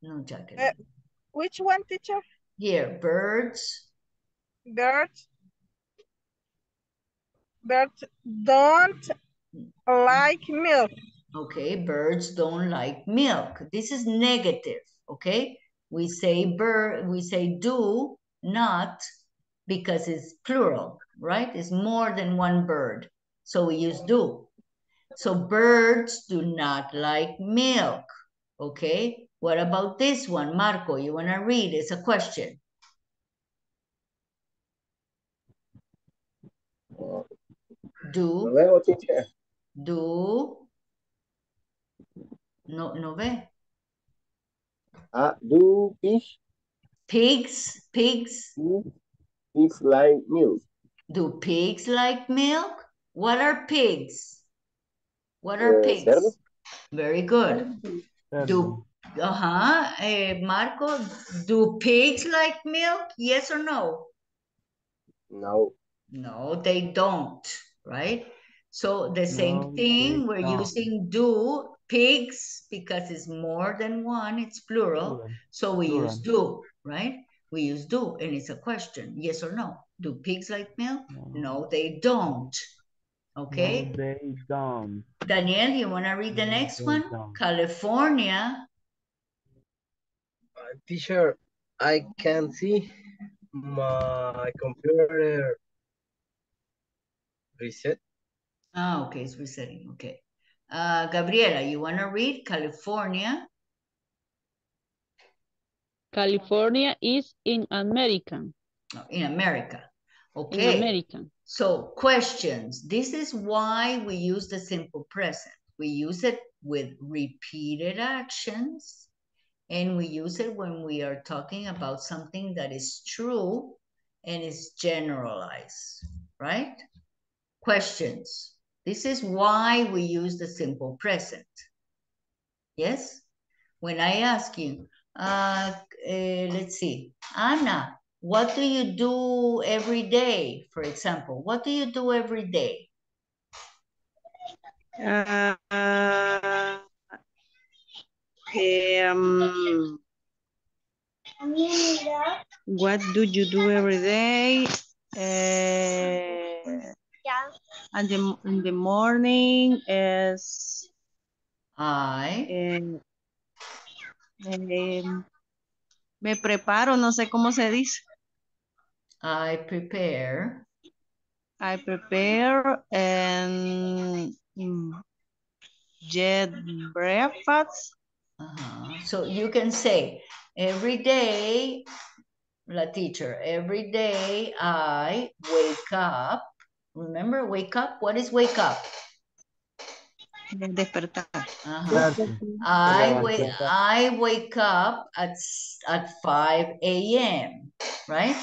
No, Jacqueline. Which one, teacher? Here, birds. Birds. Birds don't like milk. Okay, birds don't like milk. This is negative, okay? We say bird, we say do not because it's plural, right? It's more than one bird. So we use do. So birds do not like milk, okay? What about this one, Marco? You want to read? It's a question. Do, veo, teacher. do. No, no ve. Ah, do fish, Pigs, pigs. fish like milk? Do pigs like milk? What are pigs? What are Eh, pigs? cerdo. Very good. Do, uh-huh, eh, Marco, do pigs like milk? Yes or no? No. No, they don't, right? So the same No, thing, they we're don't. using do pigs because it's more than one, it's plural. Plural. So we use do, right? We use do, and it's a question, yes or no? Do pigs like milk? No, they don't. Okay? No, they don't. Daniel, you want to read the No, next one? don't. California. Uh, teacher, I can see my computer reset. Ah, okay, it's resetting. Okay. Uh, Gabriela, you want to read California? California is in America. No, in America. Okay. In Okay. America. So questions. This is why we use the simple present. We use it with repeated actions and we use it when we are talking about something that is true and is generalized, right? Questions. This is why we use the simple present. Yes? When I ask you, uh, uh, let's see, Anna, what do you do every day? For example, what do you do every day? Uh, um, what do you do every day? Uh, and the, in the morning is I eh, em, me preparo, no sé cómo se dice. I prepare I prepare and mm, get breakfast. Uh-huh. So you can say, every day, la teacher, every day I wake up. Remember, wake up? What is wake up? Despertar. Uh-huh. I wake, I wake up at, at 5 a.m., right?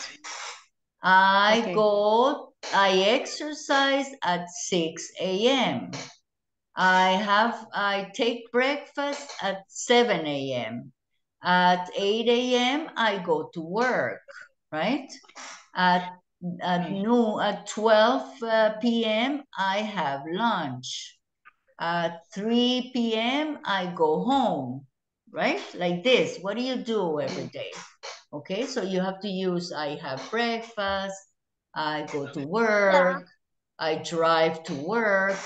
I Okay. go, I exercise at 6 a.m. I have, I take breakfast at 7 a.m. At 8 a.m., I go to work, right? At, Uh, at noon, at 12 uh, p.m., I have lunch. At 3 p.m., I go home, right? Like this. What do you do every day? Okay, so you have to use I have breakfast, I go to work, I drive to work,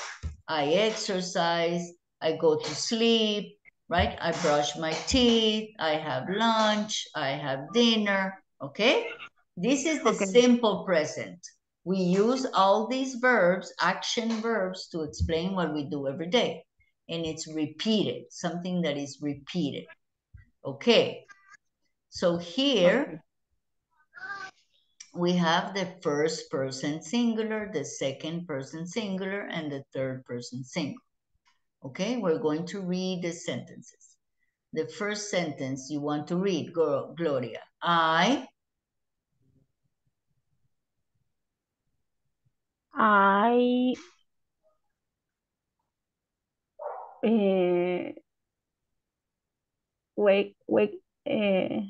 I exercise, I go to sleep, right? I brush my teeth, I have lunch, I have dinner, okay? This is the Okay. simple present. We use all these verbs, action verbs, to explain what we do every day. And it's repeated, something that is repeated. Okay. So here we have the first person singular, the second person singular, and the third person singular. Okay, we're going to read the sentences. The first sentence you want to read, Glo- Gloria. I I eh, wake, wake, eh,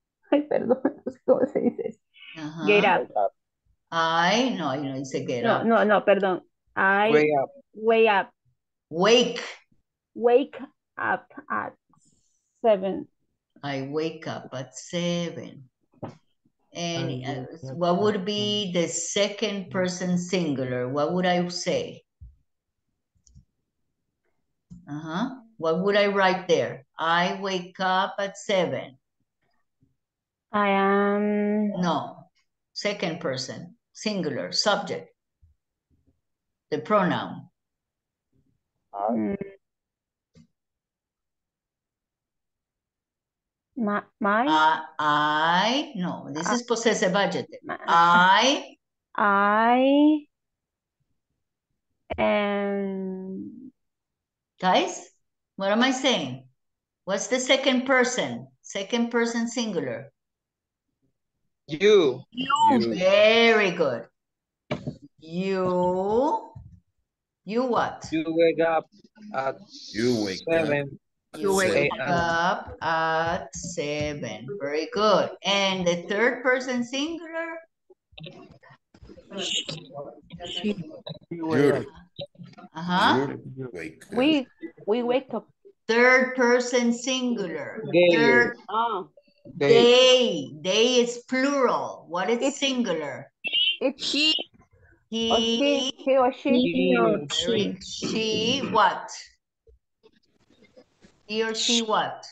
*laughs* ay, perdón, *laughs* no sé cómo se dice. eso. Ajá. Get up. I, no, you know, dice get No, up. no, no, perdón. I Wake up. wake up, Wake. wake up at seven. I wake up at seven. And uh, what would be the second person singular? What would I say? Uh-huh. What would I write there? I wake up at seven. I am No. Second person, singular, subject. The pronoun. mm, my, my, I, I, no, this Ah. is possessive adjective. my- I, *laughs* I am guys, what am I saying? What's the second person? Second person singular. You. You, Very good. You, you what? You wake up at you wake up. seven. You wake up at seven. Very good. And the third person singular? You're, Uh-huh. you wake up. We, we wake up. Third person singular. They. Third, Oh, They. they. They is plural. What is It's- singular? it's He. or she, he or she. He. Very- She what? He or she what?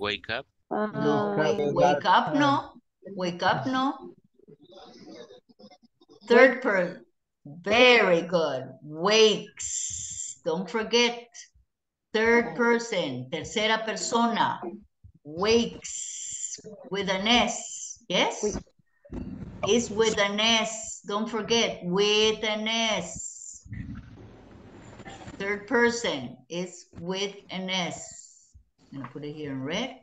Wake up. No, Uh, wake, wake up, no. Wake up, no. Third person. Very good. Wakes. Don't forget. Third person. Tercera persona. Wakes. With an S. Yes? It's with an S. Don't forget. With an S. Third person is with an S. I'm gonna put it here in red.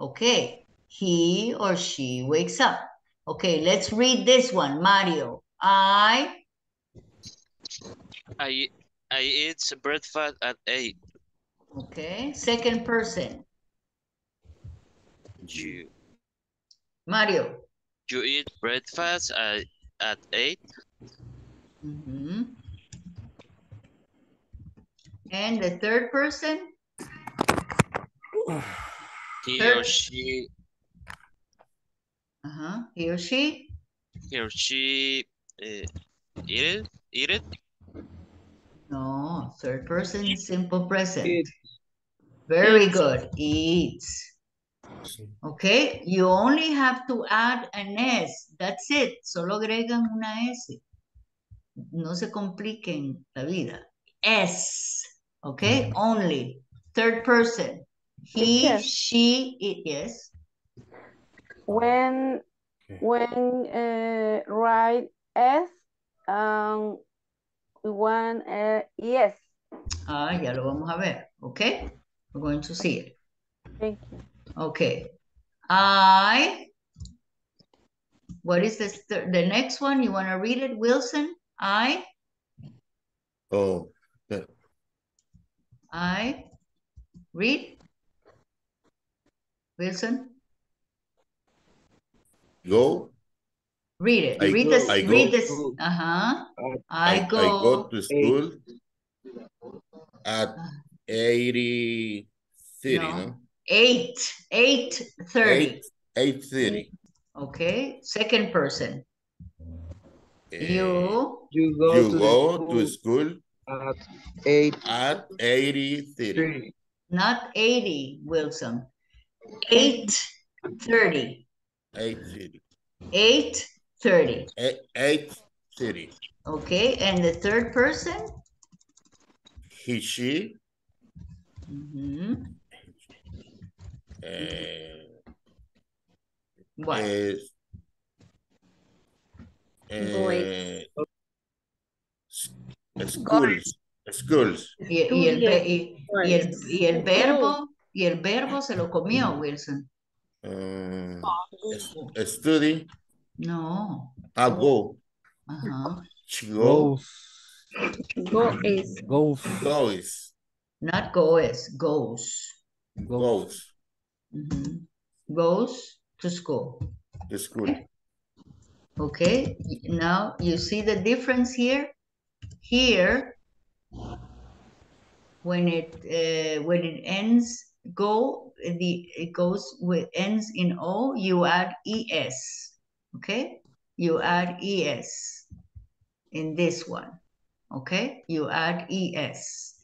Okay, he or she wakes up. Okay, let's read this one, Mario. I, I I eat breakfast at eight. okay, second person, You Mario. you eat breakfast at at eight. Mhm. And the third person, He or she, Uh-huh. He or she? he or she, uh, eat it, eat it. No, third person, simple present. Very good. Eats. Okay, you only have to add an S. That's it. Solo agregan una S. No se compliquen la vida. S. Okay, only. Third person. He, Teacher. she, it. Yes. When, Okay. when uh, write S, um, one uh, yes. Ah, ya lo vamos a ver. Okay, we're going to see it. Thank you. Okay. I. What is this? The, the next one? You want to read it, Wilson? I. Oh, the- I. Read. Wilson, go, read it. I read go- this. I read go this. to- Uh-huh. I, I I go. go to school at eighty city, No. no? Eight. Eight thirty. Eight, eight city. Okay. Second person. Eh, You. You go You to go the to school school at eight at eighty city. Not eighty, Wilson. Eight thirty. Eight city. Eight thirty. Eight, eight. Okay. And the third person? He, she, Mhm. eh, What? is eh, s- schools, schools. Y, y el, ve- y- y el, y el verbo, y el verbo se lo comió, Wilson. Uh, s- study, No. I go, Ajá. she go, Goes. Go is Goes. goes, Not goes, goes. goes Mhm. Goes to school. to school. Okay. y- Now you see the difference here? Here, when it uh, when it ends go the it goes with ends in o you add es okay? You add es in this one okay? You add es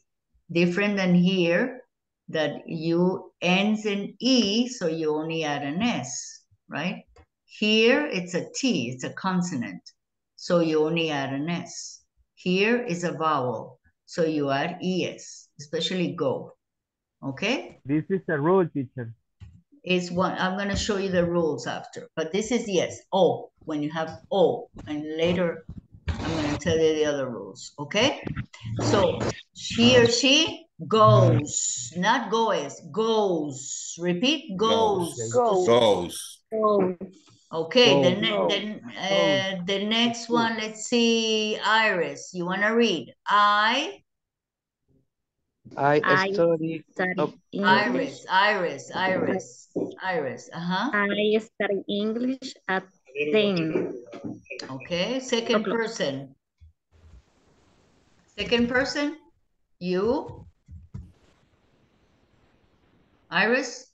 different than here that you ends in e so you only add an s right? Here it's a t it's a consonant so you only add an s. Here is a vowel so you add es especially go okay This is a rule, teacher. is one i'm going to show you the rules after but this is yes o when you have o and later i'm going to tell you the other rules okay so she or she goes not goes goes repeat goes Goes. Goes. go. okay the, Goes. ne- the, uh, the next one let's see iris you want to read i I, I study study English. iris iris iris iris uh-huh I study English at 10. Okay, second Okay. person. Second person, you. Iris,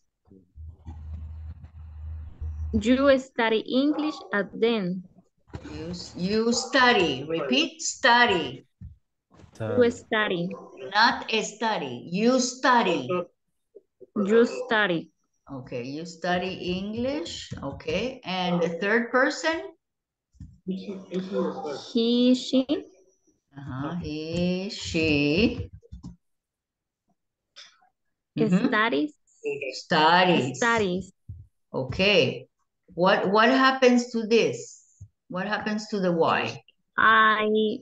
You study English at 10. you, you study, repeat, study, You study. not study, you study. You study. Okay, you study English, okay, and the third person? He, she. Uh-huh, he, she. Mhm. Studies. Studies. Studies. Okay, what, what happens to this? What happens to the Y? I,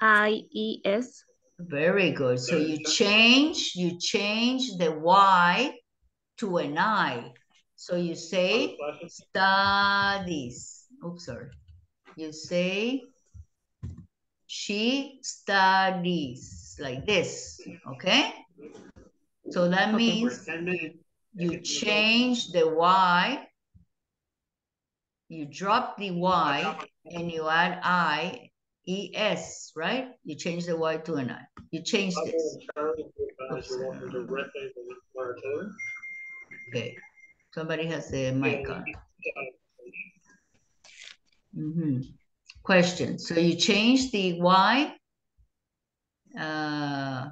I, E, S. Very good. So you change, you change the Y to an I. So you say studies. Oops, sorry. You say she studies like this, okay? So that means you, you change the Y, you drop the Y and you add I ES, right? You change the Y to an I. You change this. Okay. Somebody has the mic on. Mhm. Question. So you change the Y? Uh,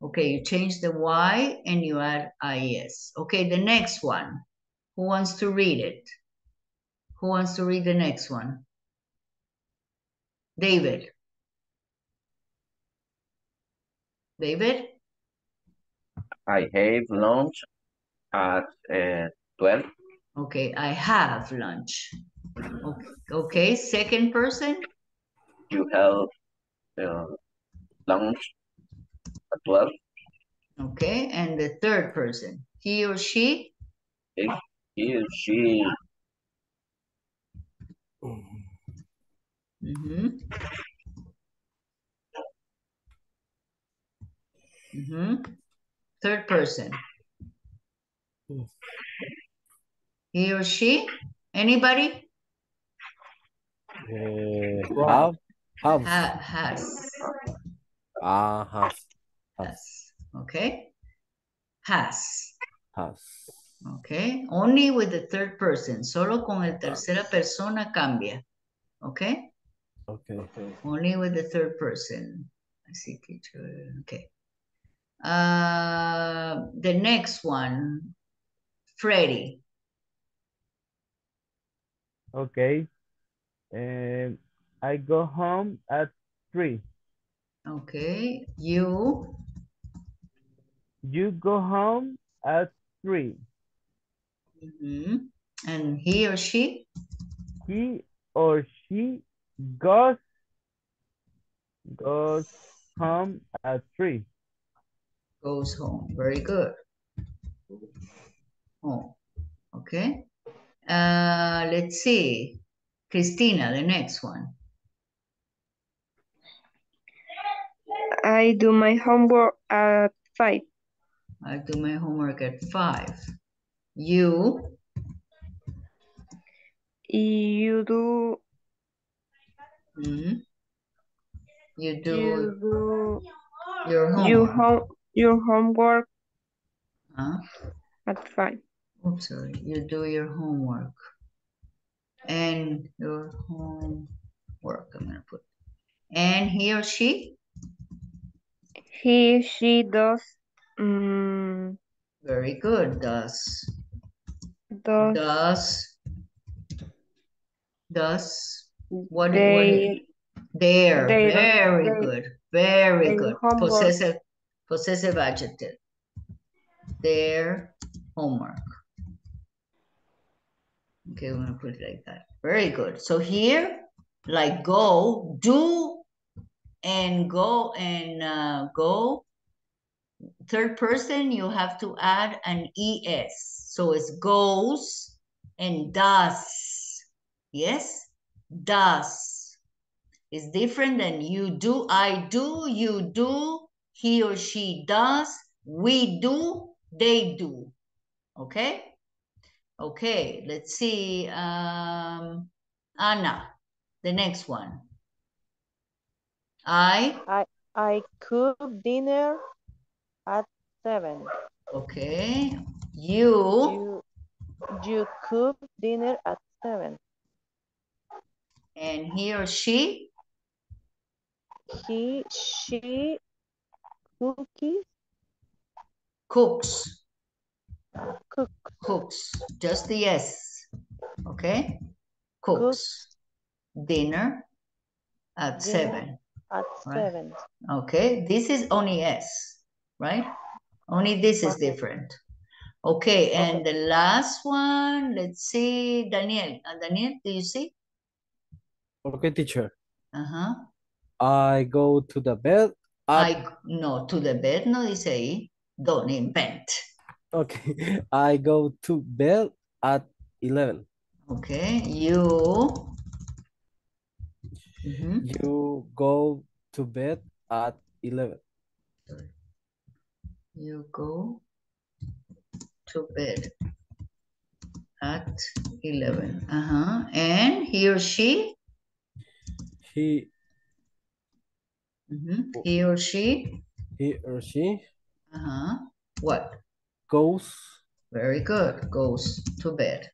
Okay, you change the Y and you add IES. Okay, the next one. Who wants to read it? Who wants to read the next one? David. David? I have lunch at uh, 12. Okay, I have lunch. Okay, okay, second person? You have uh, lunch at 12. Okay, and the third person? He or she? He, he or she Mm-hmm. Mm-hmm. Third person. He or she? Anybody? Eh, have, have, Ha- has. ah, has, has, Has. Okay. Has. has. Okay. Only with the third person. Solo con el tercera persona cambia. Okay. Okay. Only with the third person. I see teacher. Okay. Uh, the next one, Freddy. Okay. Um, I go home at three. Okay. You, You go home at three. mhm. and he or she, He or she goes goes home at three. goes home. Very good. Home. Okay. Uh, let's see. Christina, the next one. I do my homework at five. I do my homework at five. You, You do mhm. you do you do your homework. you home your homework Huh? at five. Oops, sorry. You do your homework. And your homework, I'm gonna put. And he or she? He she does um, Very good. Does. does Does. Does. What? they what there. they- Very they- good. Very good. homework. Possessive. Possessive adjective. Their homework. Okay, we're gonna put it like that. Very good. So here, like go, do, and go and uh, go. Third person, you have to add an es. So it's goes and does. Yes, does. is different than you do, I do, you do, he or she does, we do, they do. Okay? Okay, let's see. Um, Anna, the next one. I, I I cook dinner at seven. okay. You, You you cook dinner at seven. And he or she, He she cookies cooks, cook cooks, just the yes. Okay? Cooks dinner at Dinner. seven. at Right. seven. Okay, this is only S, right? Only this is Okay. different. Okay, and the last one, let's see, Daniel. Uh, Daniel, do you see? Okay, teacher. Uh-huh. I go to the bed I, no, to the bed, no dice ahí. Don't invent. okay, *laughs* I go to bed at 11. Okay, you. Mhm. You go to bed at 11. You go to bed at 11. Uh-huh. And he or she? He Mhm. He or she? He or she Uh-huh. What? goes Very good. Goes to bed.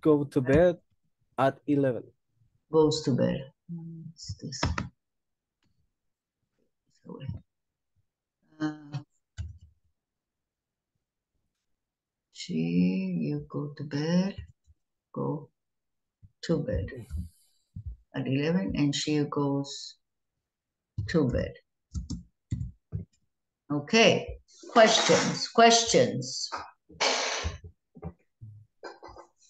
go to bed at 11. Goes to bed. What's this? Uh, she, you go to bed, go to bed at 11, and she goes to bed. Okay, questions, questions.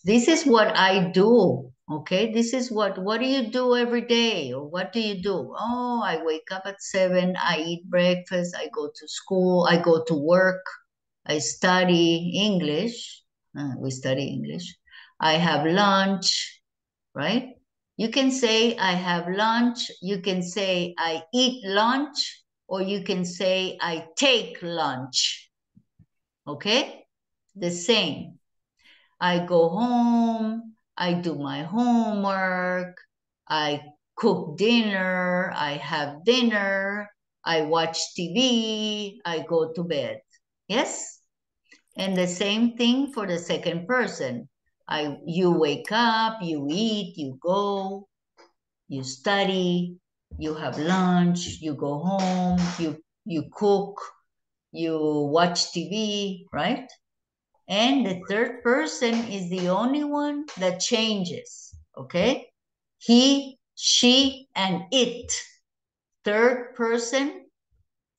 This is what I do, okay? This is what, what do you do every day? Or what do you do? Oh, I wake up at seven, I eat breakfast, I go to school, I go to work, I study English. Uh, we study English. I have lunch, right? You can say I have lunch. You can say I eat lunch, or you can say I take lunch. Okay? The same. I go home, I do my homework, I cook dinner, I have dinner, I watch TV, I go to bed. Yes? And the same thing for the second person. I you wake up, you eat, you go, you study, you have lunch, you go home, you you cook, you watch TV, right? And the third person is the only one that changes, okay? He, she, and it. Third person,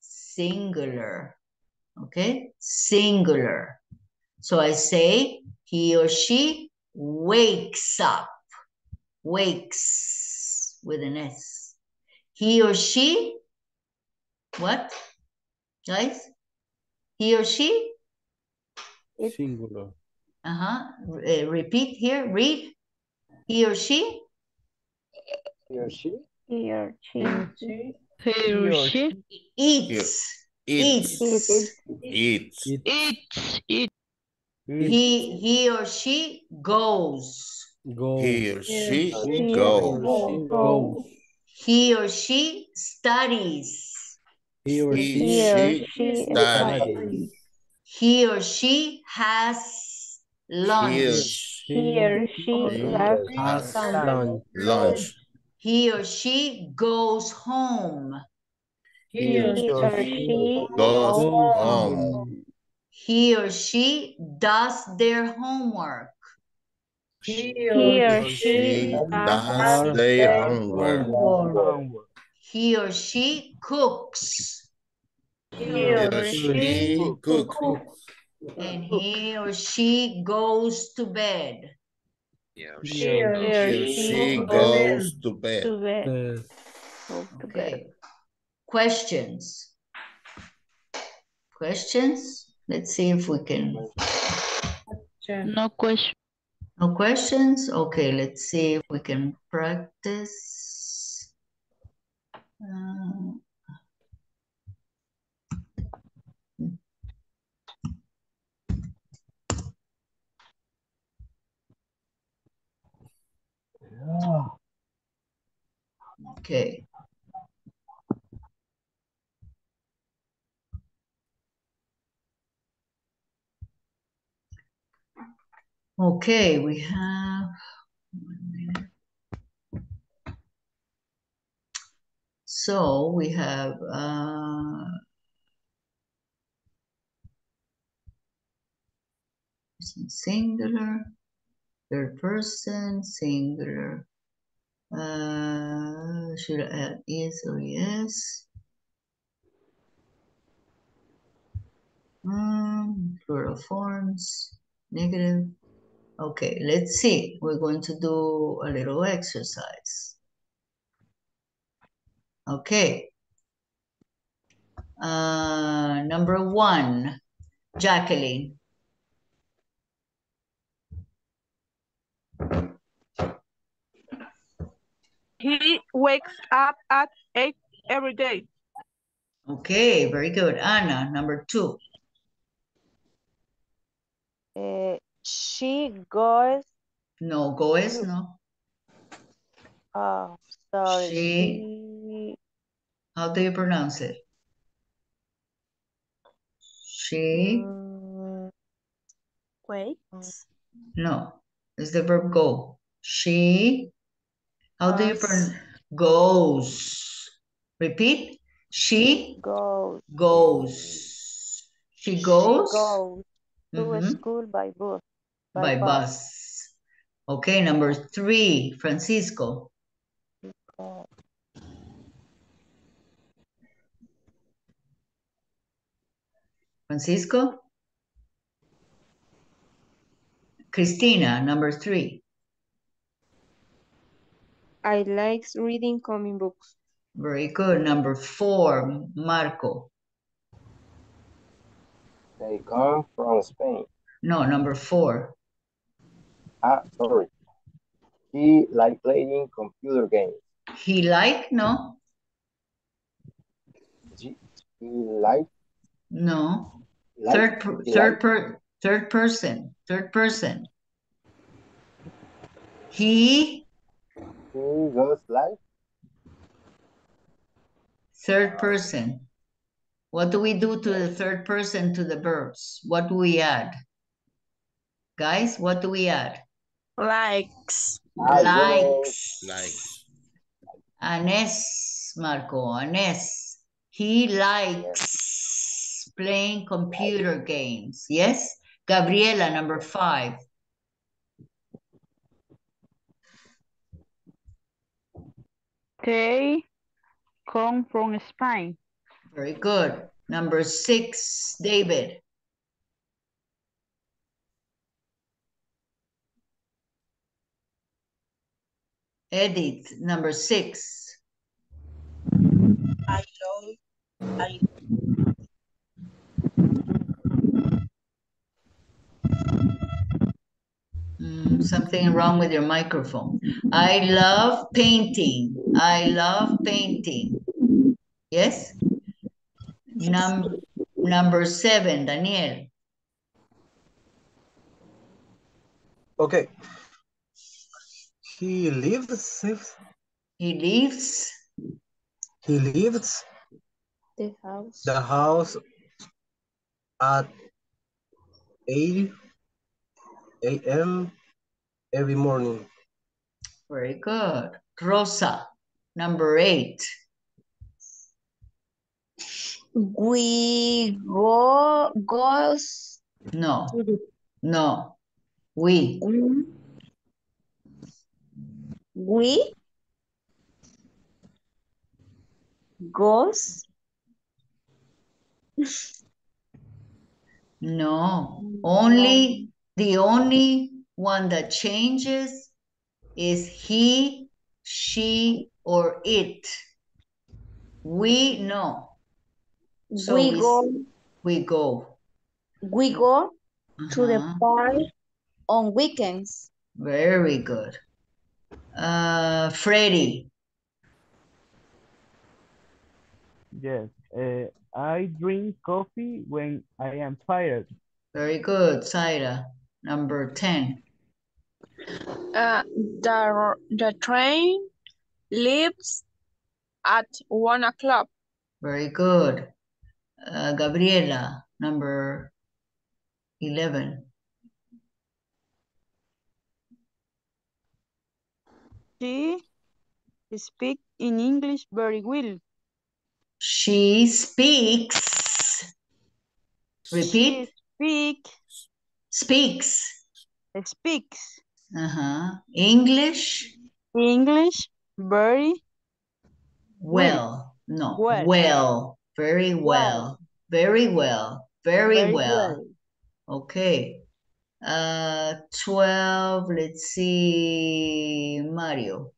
singular, okay? Singular. So I say he or she wakes up, wakes with an S. He or she, what, guys? He or she Singular. Uh-huh. Uh, repeat here. Read. He or she. He or she. He or she. He or she Eats. Eats. Eats. Eats. eats, eat, He he or she goes. Go. He or she He goes. She goes. He or she studies. He or He, she He or she she studies. studies. He or she has He or lunch. He or she has Has lunch. lunch. lunch. He or she goes home. He or she Goes Goes home. He or she does their homework. He or She she does their homework. He or she cooks. He He or or she she cooks. And he or she goes to bed. Yeah, He or or she she goes goes to bed. to bed. Yes. Go to bed. Okay. Questions? Questions? Let's see if we can. no question. No questions? Okay, let's see if we can practice. Uh, Okay. Okay, we have. So we have uh, singular, third person, singular. Uh, should I add is or yes? Um, plural forms, negative. Okay, let's see. We're going to do a little exercise. Okay. Uh, number one, Jacqueline. He wakes up at eight every day. Okay, very good. Anna, number two. Uh, she goes, No, goes, no. oh, sorry. She- How do you pronounce it? She, Mm, Wait. no, it's the verb go. She, how do you pronounce? Goes. Repeat. She goes. goes. She goes. She goes to Mhm. school by bus. By bus. Okay, number three, Francisco. Francisco? Christina, number three. I like reading comic books. Very good. Number four, Marco. They come from Spain. No, number four. Ah, sorry. He like playing computer games. He like, no? He he like No. like Third, per- third like per, third person, third person. He, he goes like third person. What do we do to the third person to the verbs? What do we add? Guys, what do we add? Likes. Likes. Likes. Anes, Marco, Anes. He likes playing computer games. Yes? Gabriela, number five. They come from Spain. Very good. Number six, David. Edith, number six. I love. I Mm, something wrong with your microphone. I love painting. I love painting. Yes? Num number seven, Daniel. Okay. He lives. He lives He leaves The house. the house at 8 a.m. every morning. Very good. Rosa, number eight. We go goes No, to the no. We. Mm-hmm. We goes *laughs* No. Only the only one that changes is he, she, or it. We no. So we we- go We go. we go to the Uh-huh. park on weekends. Very good. Uh, Freddie. Yes. Uh, I drink coffee when I am tired. Very good. Saira, number 10. Uh, the the train leaves at one o'clock. Very good. Uh, Gabriela, number 11. She speak in English very well. She speaks. Repeat. Speak Speaks. speaks Uh-huh. English. English very Well. No. Well. Well. Very well. Very well. Very, Very well. Okay. Uh, 12. Let's see. Mario.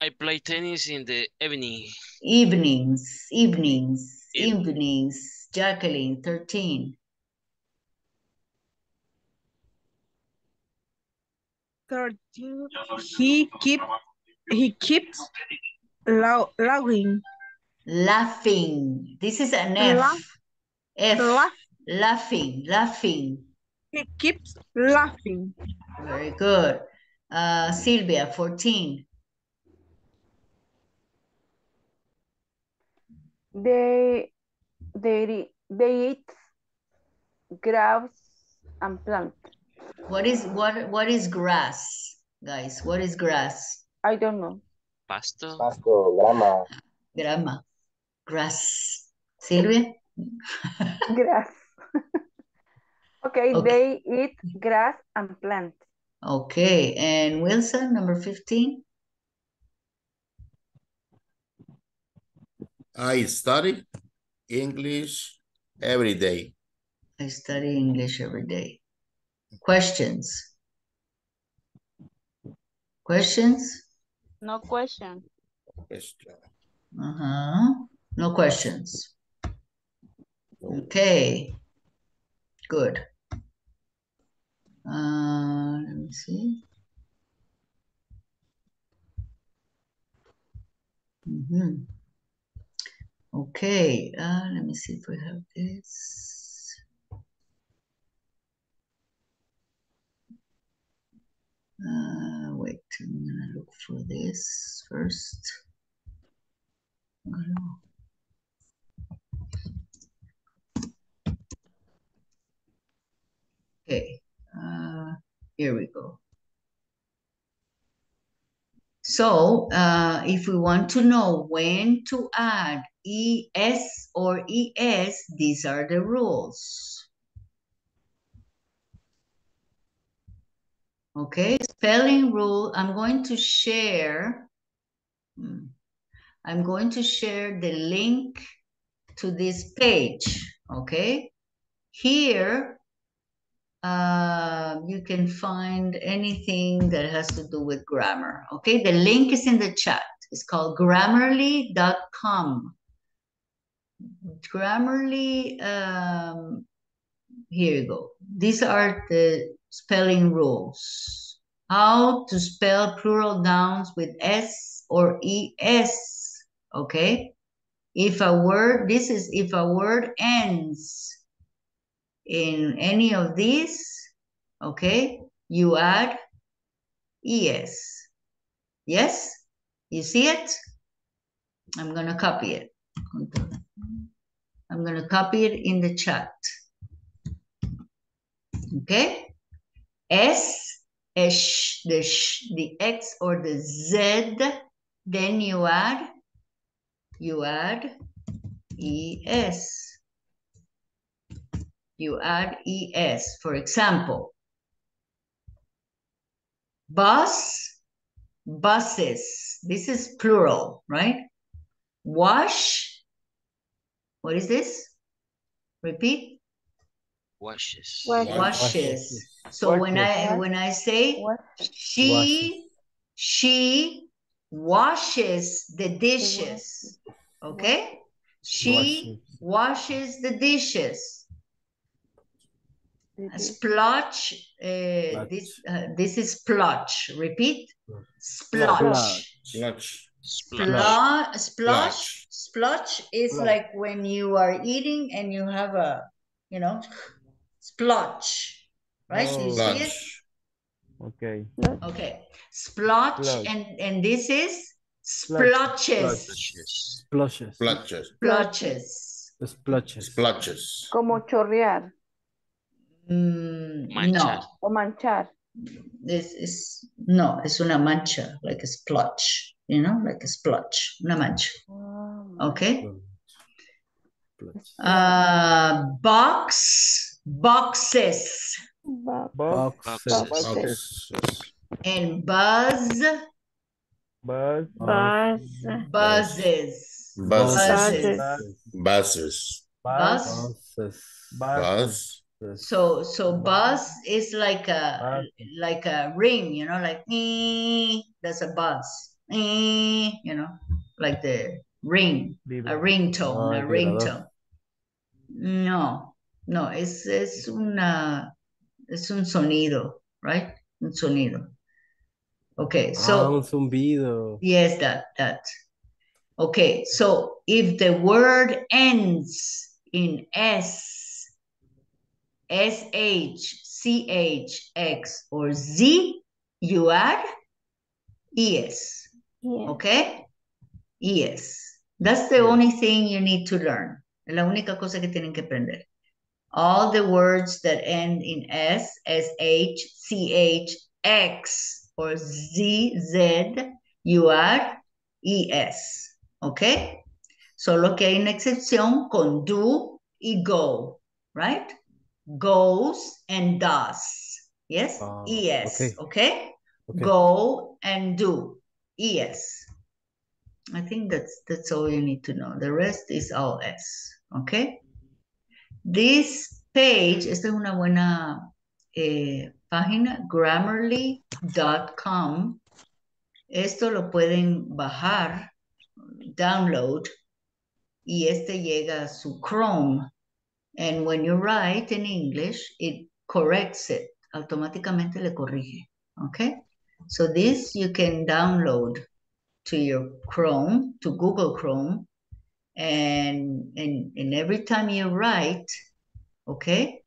I play tennis in the evening. Evenings. Evenings. Eve- Evenings. Jacqueline, 13. Thirteen. He keep he keeps low, laughing. Laughing. This is an F. Laugh- F. laugh. Laughing. Laughing. He keeps laughing. Very good. Uh, Sylvia, 14. They They, eat- they eat grass and plant. What is what what is grass, guys? What is grass? I don't know. Pasto. Pasto, grama. Grama. Grass. Silvia? Grass. *laughs* okay, Okay. they eat grass and plant. Okay, and Wilson, number 15? I study English every day. I study English every day. Questions? Questions? No question. Question. Uh-huh. No questions. Okay. Good. Uh, let me see. Mhm. Okay, uh, let me see if we have this. Uh, wait, I'm gonna look for this first. Oh. Okay, uh, here we go. So, uh, if we want to know when to add ES or ES, these are the rules. Okay, spelling rule, I'm going to share, hmm, I'm going to share the link to this page, okay? Here, uh, you can find anything that has to do with grammar, okay? The link is in the chat. It's called grammarly.com. Grammarly, um, here you go. These are the spelling rules. How to spell plural nouns with S or ES, okay? If a word, this is if a word ends in any of these, okay, you add ES. Yes? You see it? I'm gonna copy it. I'm gonna copy it in the chat. Okay? S, S, the sh, the X or the Z, then you add, you add ES. You add ES. For example, bus, buses. This is plural, right? Wash, what is this? Repeat. Washes. Washes. So when I when I say she she washes the dishes, okay? She washes the dishes. Splotch, uh, this uh, this is splotch. Repeat. Splotch. Splotch. Splotch. Splotch. Splotch is Splotch. like when you are eating and you have a, you know, splotch, right? Do you see it? Okay. Okay. Splotch, Splotch. and and this is splotches. Splashes. Splotches. Splotches. Splotches. Splotches. Como chorrear Mm, Manchar. no, o manchar. this is no, es una mancha, like a splotch, you know, like a splotch, una mancha. Okay. Uh, box, boxes, Boxes. Boxes. and buzz, Bus. Bus. buzzes, Buses. buzzes, Buses. bus. Buses. Bus. So so buzz is like a like a ring, you know, like "ee," that's a buzz. "ee," you know, like the ring, a ringtone, Ah, a ringtone. No, no, es es una es un sonido, right? Un sonido. Okay, ah, so un zumbido. Yes, that, that. Okay, so if the word ends in S, SH, CH, X, or Z, you add ES. Okay? ES. That's the only thing you need to learn. La única cosa que tienen que aprender. All the words that end in S, SH, CH, X, or Z, Z, UR, ES. ¿Ok? Solo que hay una excepción con do y go, right? Goes and does. Yes? Ah, ES. okay. Okay? Okay. Go and do. ES. I think that's that's all you need to know. The rest is all S. Okay? This page, esta es una buena eh, página, grammarly.com. Esto lo pueden bajar, download, y este llega a su Chrome. And when you write in English, it corrects it. Automáticamente le corrige. Okay? So this you can download to your Chrome, to Google Chrome, and, and, and every time you write, okay,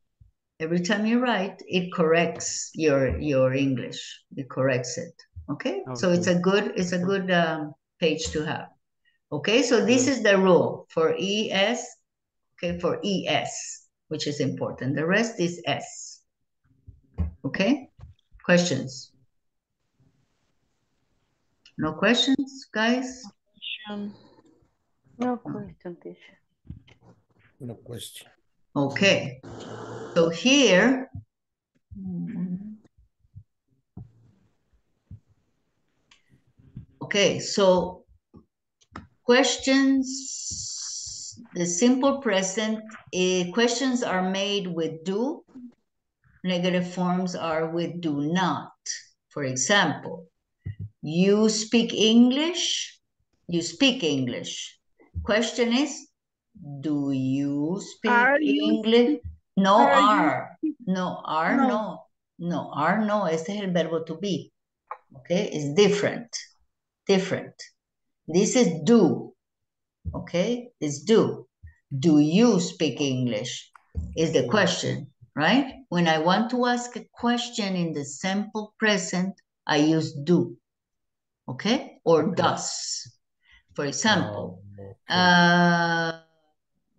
every time you write, it corrects your your English. It corrects it. Okay, so it's a good it's a good um, page to have. Okay, so this is the rule for ES. Okay, for ES, which is important. The rest is S. Okay, questions? No questions, guys? No question, teacher. No question. Okay, so here. Okay, so questions, the simple present, eh, questions are made with do. Negative forms are with do not. For example, you speak English, you speak English. Question is, do you speak Are you English? No are you no are, No. no, no are, no. Este es el verbo to be. Okay, it's different, different. This is do. Okay, it's do. Do you speak English? Is the question, right? When I want to ask a question in the simple present, I use do. Okay, or does. For example, uh,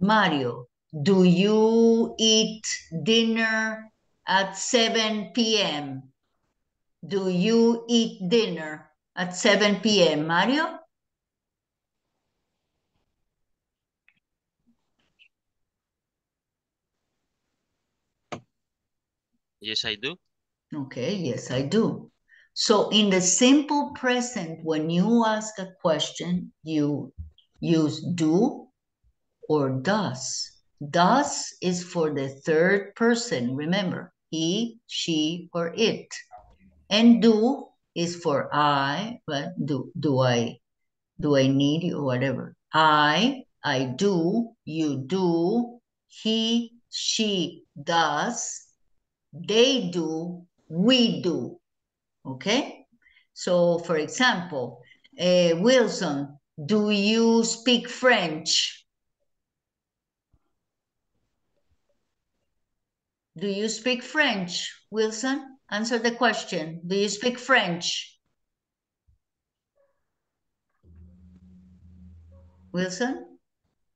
Mario, do you eat dinner at 7 p.m.? Do you eat dinner at 7 p.m., Mario? Yes, I do. Okay, yes, I do. So in the simple present, when you ask a question, you use do or does. Does is for the third person, remember, he, she, or it. And do is for I, but do, do I, do I need you, or whatever. I, I do, you do, he, she does, they do, we do. Okay? So, for example, uh, Wilson, do you speak French? Do you speak French, Wilson? Answer the question. Do you speak French? Wilson,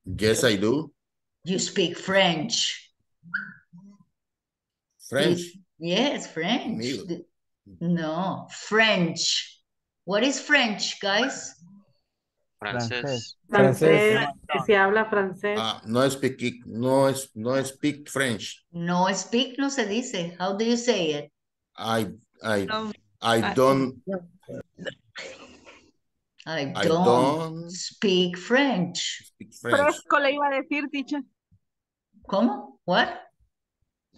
Yes, I do. you speak French. French. Yes, French. Amigo. No, French. What is French, guys? Francés. Francés. Que se habla francés. Ah, no speak, no, es- no speak French. No speak no se dice. How do you say it? I, I, No. I don't, I I don't, don't speak French. speak French. Fresco le iba a decir, teacher. ¿Cómo? What?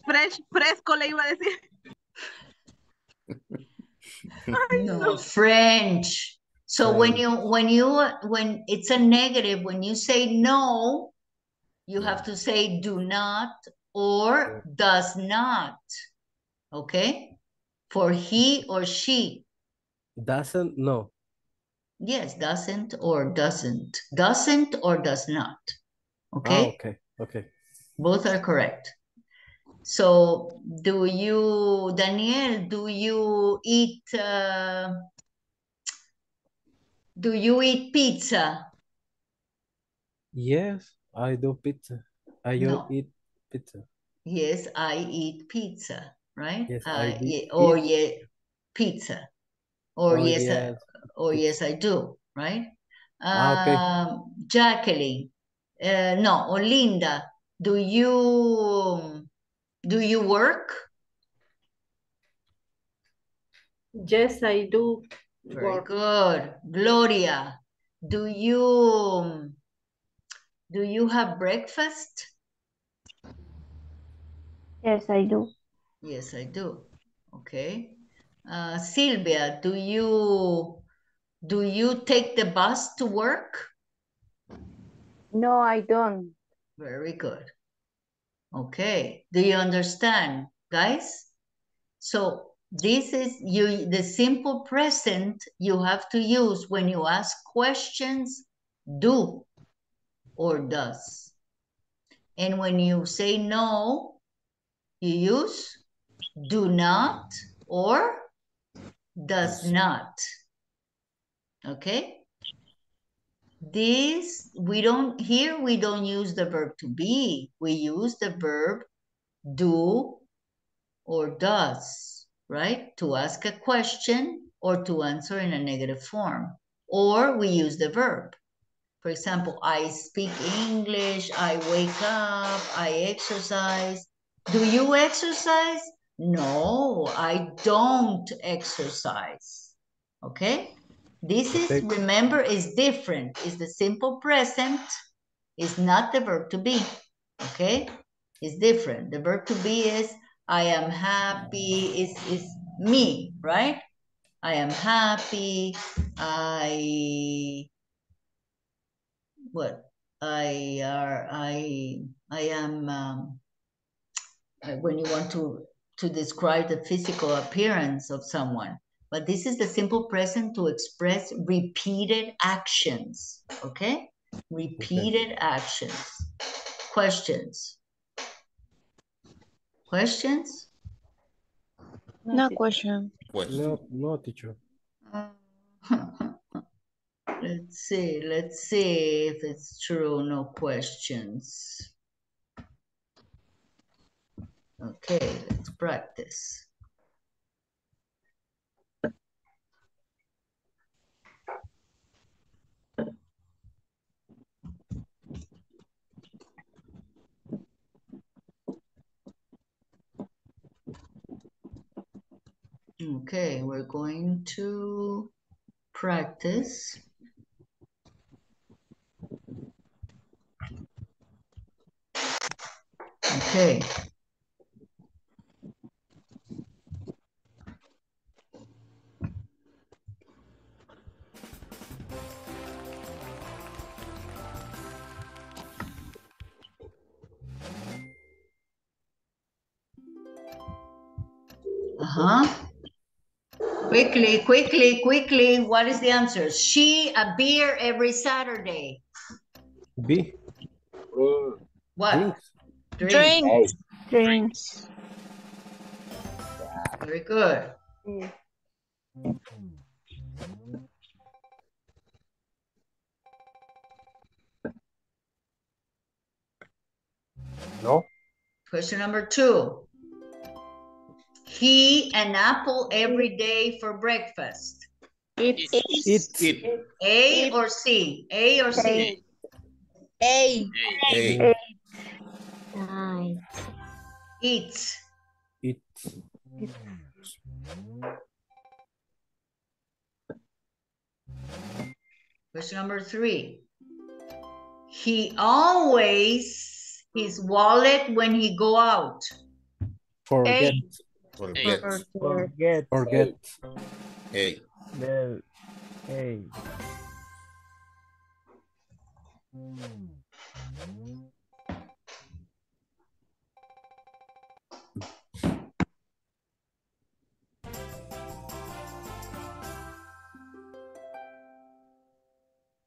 Fresh, fresco le iba a decir. *laughs* No, French. So when you when you when it's a negative, when you say no, you have to say do not or does not. Okay? For he or she. Doesn't no. Yes, doesn't or doesn't. Doesn't or does not. Ah, Okay? okay, okay. Both are correct. So, do you, Daniel, do you eat, uh, do you eat pizza? Yes, I do pizza. I do No. eat pizza. Yes, I eat pizza, right? Yes, Uh, I do ye- or yeah, pizza. Or Oh, yes, I- or yes, I do, right? Ah, okay. Um, Jacqueline, uh, no, Olinda, do you do you work? Yes, I do Very work. good. Gloria, do you do you have breakfast? Yes, I do. Yes, I do. Okay. Uh, Sylvia, do you do you take the bus to work? No, I don't. Very good. Okay. Do you understand, guys? So this is you the simple present you have to use when you ask questions, do or does. And when you say no, you use do not or does not. Okay? This, we don't, here we don't use the verb to be. We use the verb do or does, right? To ask a question or to answer in a negative form. Or we use the verb. For example, I speak English, I wake up, I exercise. Do you exercise? No, I don't exercise. Okay? This is, Okay. remember, is different. It's the simple present. It's not the verb to be. Okay? It's different. The verb to be is I am happy, is is me, right? I am happy. I what? I are I I am um, uh, when you want to to describe the physical appearance of someone. But this is the simple present to express repeated actions. Okay? Repeated actions. Questions. Questions? No question. No, no, teacher. *laughs* Let's see, let's see if it's true, no questions. Okay, let's practice. Okay, we're going to practice. Okay. Uh-huh. Quickly, quickly, quickly. What is the answer? She a beer every Saturday. B. What? Drinks. Drink. Drinks. Very good. No. Question number two. He an apple every day for breakfast. It's It. A or C? A or C? A. A. Nice. Eats. It. Question number three. He always his wallet when he go out. Forget. Forget. Forget. Forget. A. The A.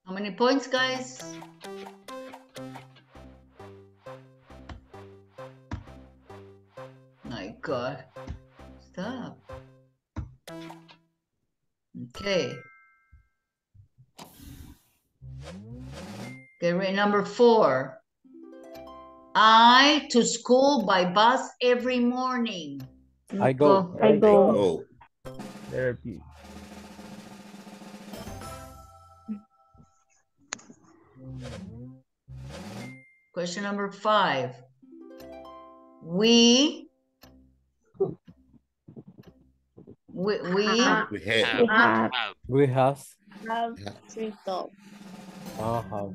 How many points, guys? My God. Stop. Okay. Okay, right, number four. I to school by bus every morning. I go. I go. Go. Therapy. Question number five. We we, we. We have. We have. Have. We have. Have three dogs. I have.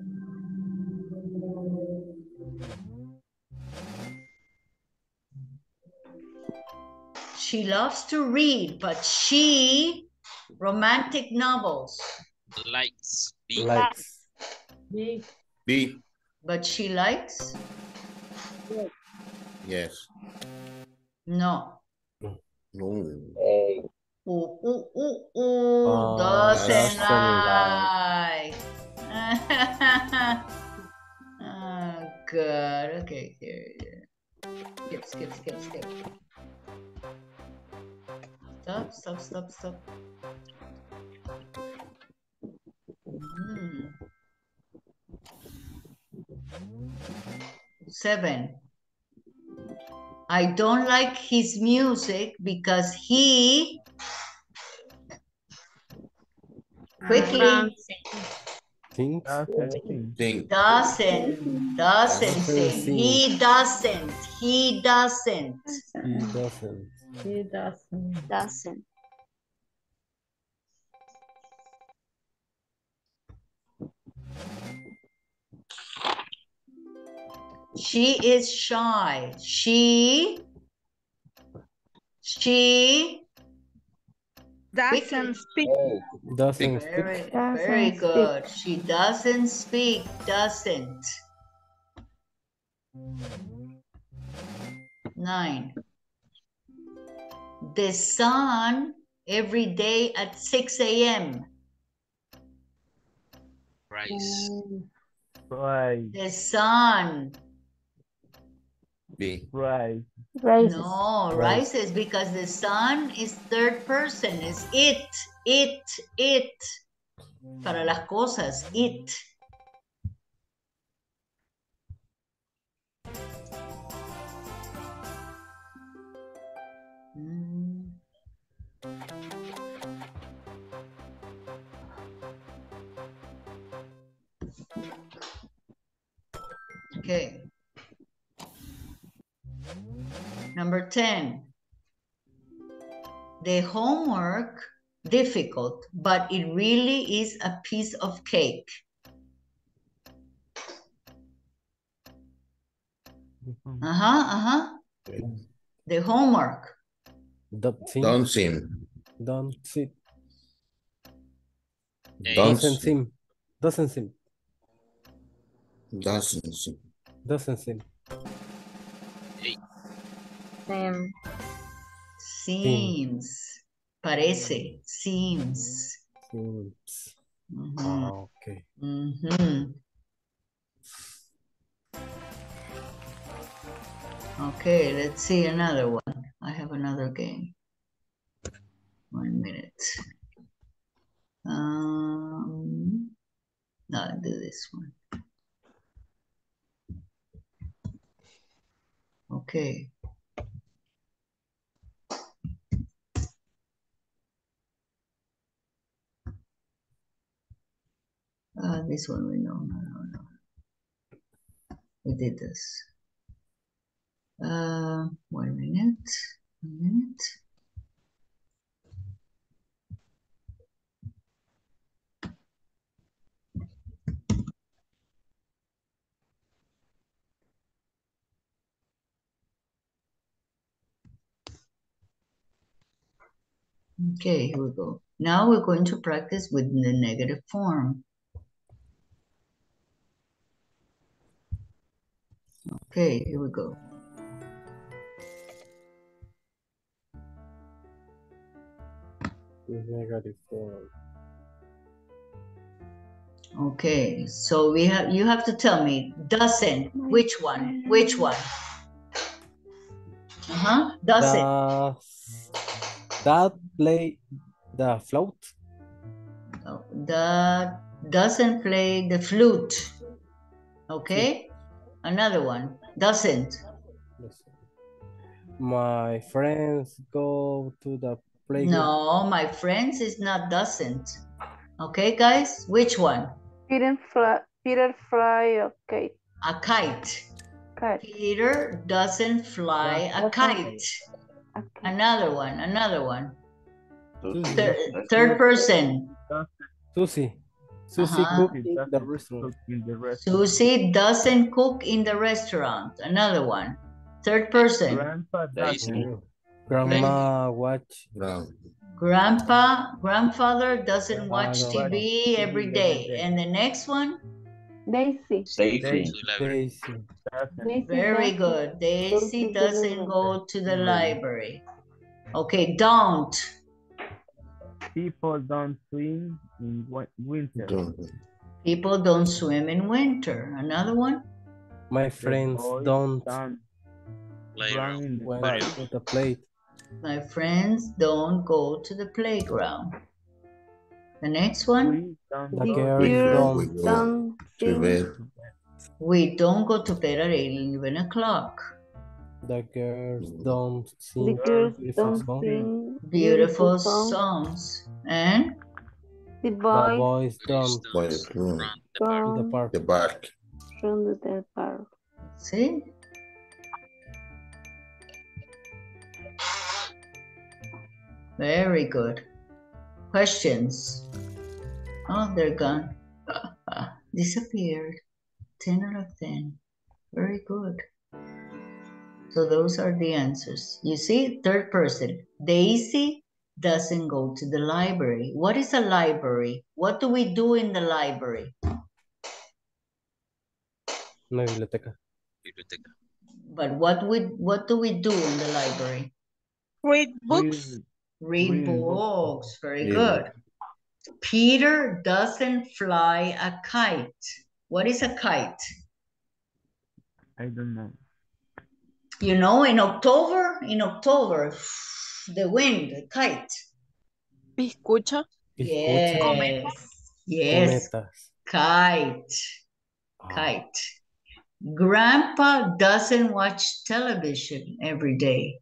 she loves to read, but she romantic novels, Likes. B. Likes. B. B. but she likes Yes. no. No. A. Ooh, ooh, ooh, ooh, Oh, doesn't doesn't like. *laughs* oh, good. Okay, here, here. Skip, skip, skip, skip. Stop, stop, stop, stop. Mhm. Seven. I don't like his music because he quickly Think. Doesn't sing. Doesn't doesn't Doesn't sing. sing. He doesn't. He doesn't. He doesn't. He doesn't. Doesn't. She is shy. She she Doesn't speak. Doesn't speak. very Doesn't very speak. good. She doesn't speak. Doesn't. Nine. The sun every day at 6 a.m. Rice. Mm. Right. The sun. B. Right. Rises. No, Rice. rises because the sun is third person. Is it, it, it. Para las cosas, it. Mm. Okay. Number 10. The homework difficult, but it really is a piece of cake. Uh-huh, uh-huh. The homework. Don't seem. Don't seem. Don't see. Eight. Doesn't seem. Doesn't seem. Doesn't seem. Doesn't seem. Um, Seems. Parece. Seems. Seems. Ah, okay. mhm. Okay, let's see another one. I have another game. One minute. Um, no, I'll do this one. Okay. Uh, this one we know, no, no, no. We did this. Uh, one minute, one minute. Okay, here we go. Now we're going to practice with the negative form. Okay, here we go. Negative form. Okay, so we have you have to tell me doesn't which one which one uh-huh doesn't Does that play the float? No, the doesn't play the flute okay another one Doesn't. My friends go to the playground. No, my friends is not doesn't. Okay, guys, which one? Peter fly, Peter fly a kite. A kite. Kite. Peter doesn't fly a Doesn't- kite. Another one, another one. Susie. Thir- third person. Susie. Susie Uh-huh. cook in the restaurant. In the restaurant. Susie doesn't cook in the restaurant. Another one. Third person. Grandpa doesn't. Grandma watch. Grandpa, grandfather doesn't watch Grandfather watch TV every day. And the next one? Daisy. Daisy. Daisy. Daisy Very good. Daisy go doesn't go to the library. Okay, don't. People don't swim in wi- winter. Don't. People don't swim in winter. Another one? My friends don't don't Playground. the to the plate. My friends don't go to the playground. The next one? We don't The go girls We don't. go Don't to sing. bed. We don't go to bed at 11 o'clock. The girls mm. don't The sing girls beautiful don't song. sing Beautiful songs. songs. And The The boys boys don't Boys run in the come park. the park. from the park. see? Very good. Questions? Oh, they're gone. *laughs* Disappeared. 10 out of 10. Very good. So those are the answers. You see, third person. Daisy doesn't go to the library. What is a library? What do we do in the library? Una biblioteca. Biblioteca. But what would what do we do in the library? Read books. Read Read books. books. Very Yeah. good. Peter doesn't fly a kite. What is a kite? I don't know. You know, in October, in October, the wind, the kite. Escucha. Yes. Escucha. Yes. Cometas. Kite. Ah. Kite. Grandpa doesn't watch television every day.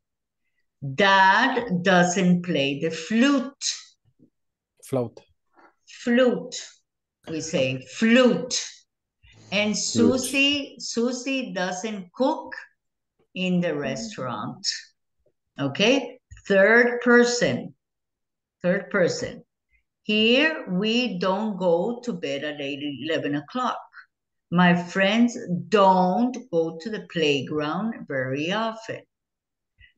Dad doesn't play the flute. Float. Flute. We say flute. And Susie, Susie doesn't cook in the restaurant. Okay? Third person. Third person. Here we don't go to bed at 8, 11 o'clock. My friends don't go to the playground very often.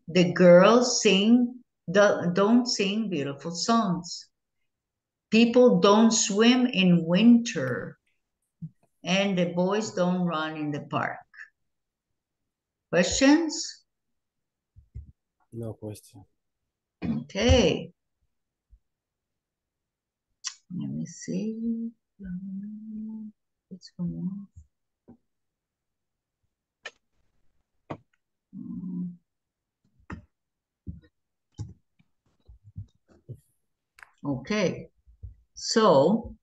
The girls sing, do- don't sing beautiful songs. People don't swim in winter. And the boys don't run in the park. Questions? No question. Okay. Let me see. Um, more. Mm. Okay, so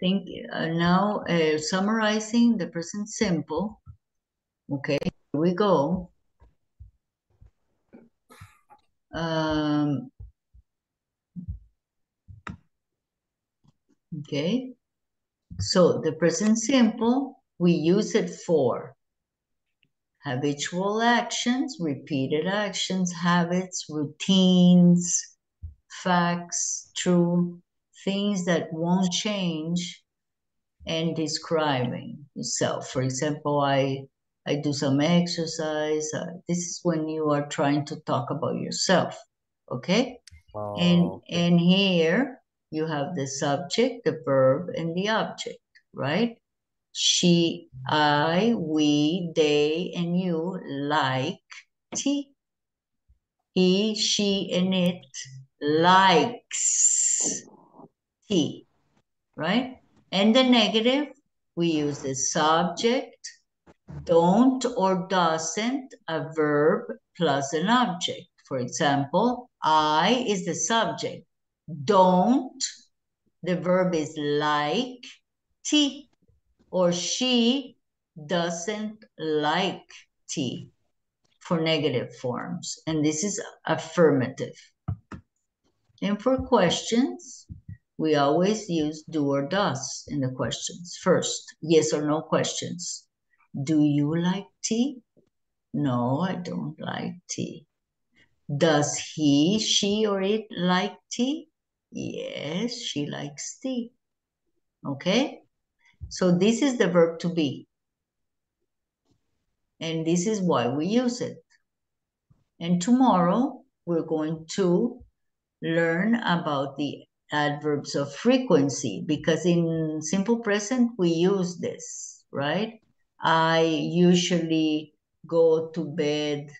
think uh, now uh, summarizing the present simple. Okay, here we go. Um, okay, so the present simple, we use it for habitual actions, repeated actions, habits, routines, facts, true, things that won't change, and describing yourself. For example, I I do some exercise. Uh, this is when you are trying to talk about yourself, okay? And Oh, okay. and here you have the subject, the verb, and the object, right? She, I, we, they, and you like tea. He, she, and it likes tea, right? And the negative, we use the subject, don't or doesn't, a verb plus an object. For example, I is the subject. Don't, the verb is like tea. or she doesn't like tea for negative forms. And this is affirmative. And for questions, we always use do or does in the questions. First, yes or no questions. Do you like tea? No, I don't like tea. Does he, she, or it like tea? Yes, she likes tea. Okay? So this is the verb to be. And this is why we use it. And tomorrow we're going to learn about the adverbs of frequency because in simple present we use this, right? I usually go to bed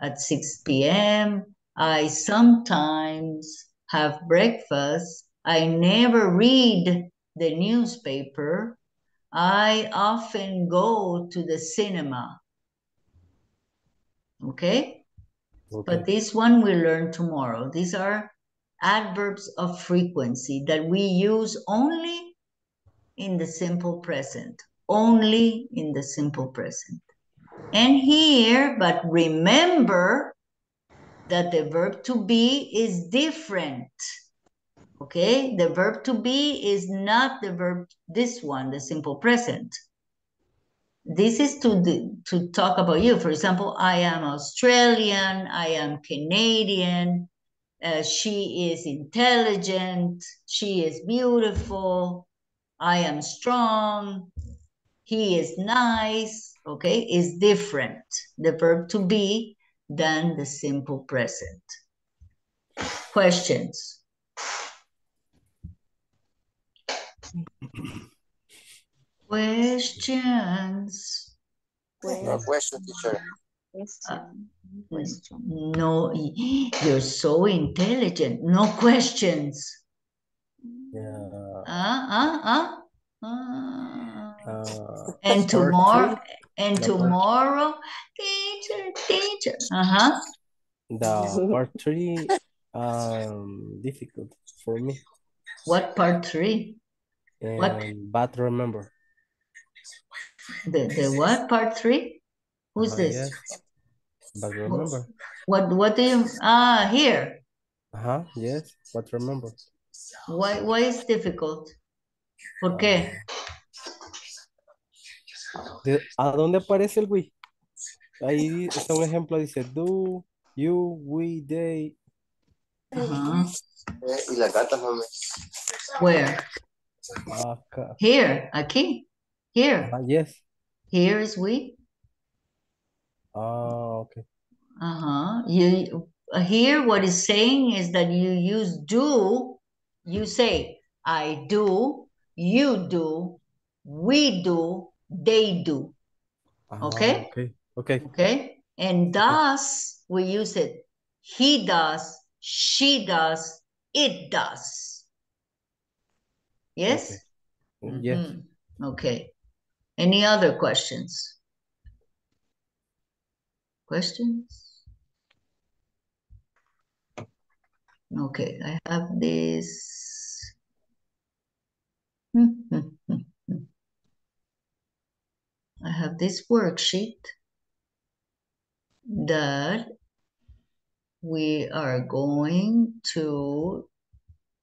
at 6 p.m. I sometimes have breakfast. I never read the newspaper. I often go to the cinema. Okay? But this one we learn tomorrow. These are adverbs of frequency that we use only in the simple present. Only in the simple present. And here, but remember that the verb to be is different. Okay, the verb to be is not the verb, this one, the simple present. This is to, to talk about you. For example, I am Australian, I am Canadian, uh, she is intelligent, she is beautiful, I am strong, he is nice, okay, is different, the verb to be, than the simple present. Questions? Questions? No question, teacher. No, you're so intelligent. No questions. Yeah. Uh, uh, uh. uh. Uh, And tomorrow, three, and tomorrow, teacher, teacher. Uh-huh. The part three, um, difficult for me. What part three? What? But remember. The, the what part three? Who's Uh, this? yes. But remember. What, what do you, ah, here. Uh-huh, yes, but remember. Why, why is difficult? ¿Por qué? De- ¿A dónde aparece el we? Ahí está un ejemplo, dice do, you, we, they. Eh, y las gatas, mami. Where? Acá. Here, aquí. Here. Ah, yes. Here is we. Ah, okay. Uh-huh. You here what is saying is that you use do, you say I do, you do, we do, they do. Ah, Okay? okay, okay. Okay? And does, we use it. He does, she does, it does. Yes? Yes. Mhm. Okay. Any other questions? Questions? Okay, I have this. *laughs* I have this worksheet that we are going to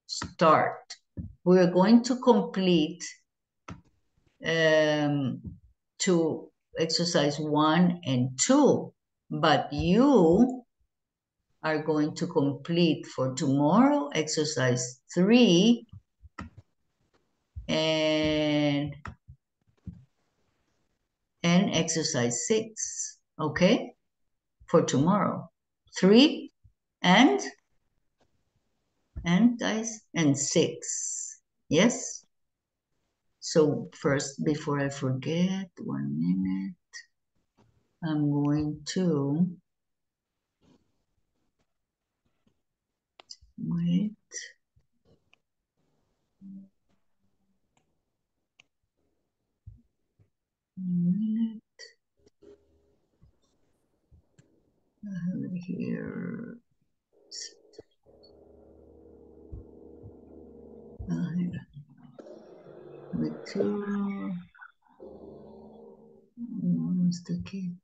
start. We're going to complete um, to exercise one and two, but you are going to complete for tomorrow exercise three and and exercise six, okay? For tomorrow. Three and and guys and six. Yes? So first, before I forget, one minute, I'm going to wait. Minute. I have it here. Uh. With two. está aquí.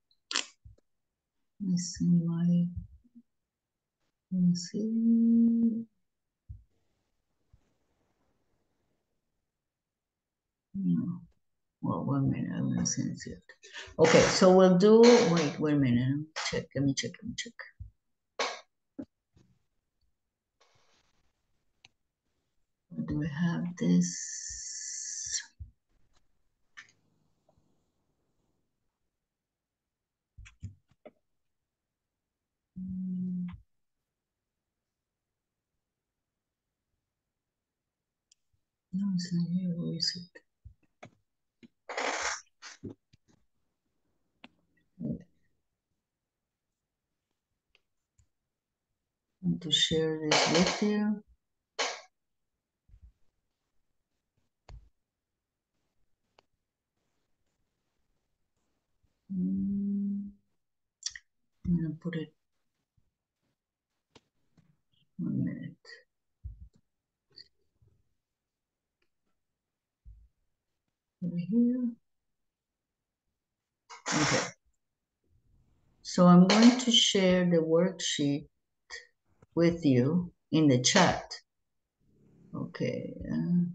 Missing my. See. No. Well, one minute, I'm gonna send it. Okay, so we'll do, wait, wait a minute, check, let me check, let me check. Do we have this? No, it's not here, where is it? To share this with you. Mm, I'm gonna put it. One minute. Over here. Okay. So I'm going to share the worksheet with you in the chat. Okay. uh,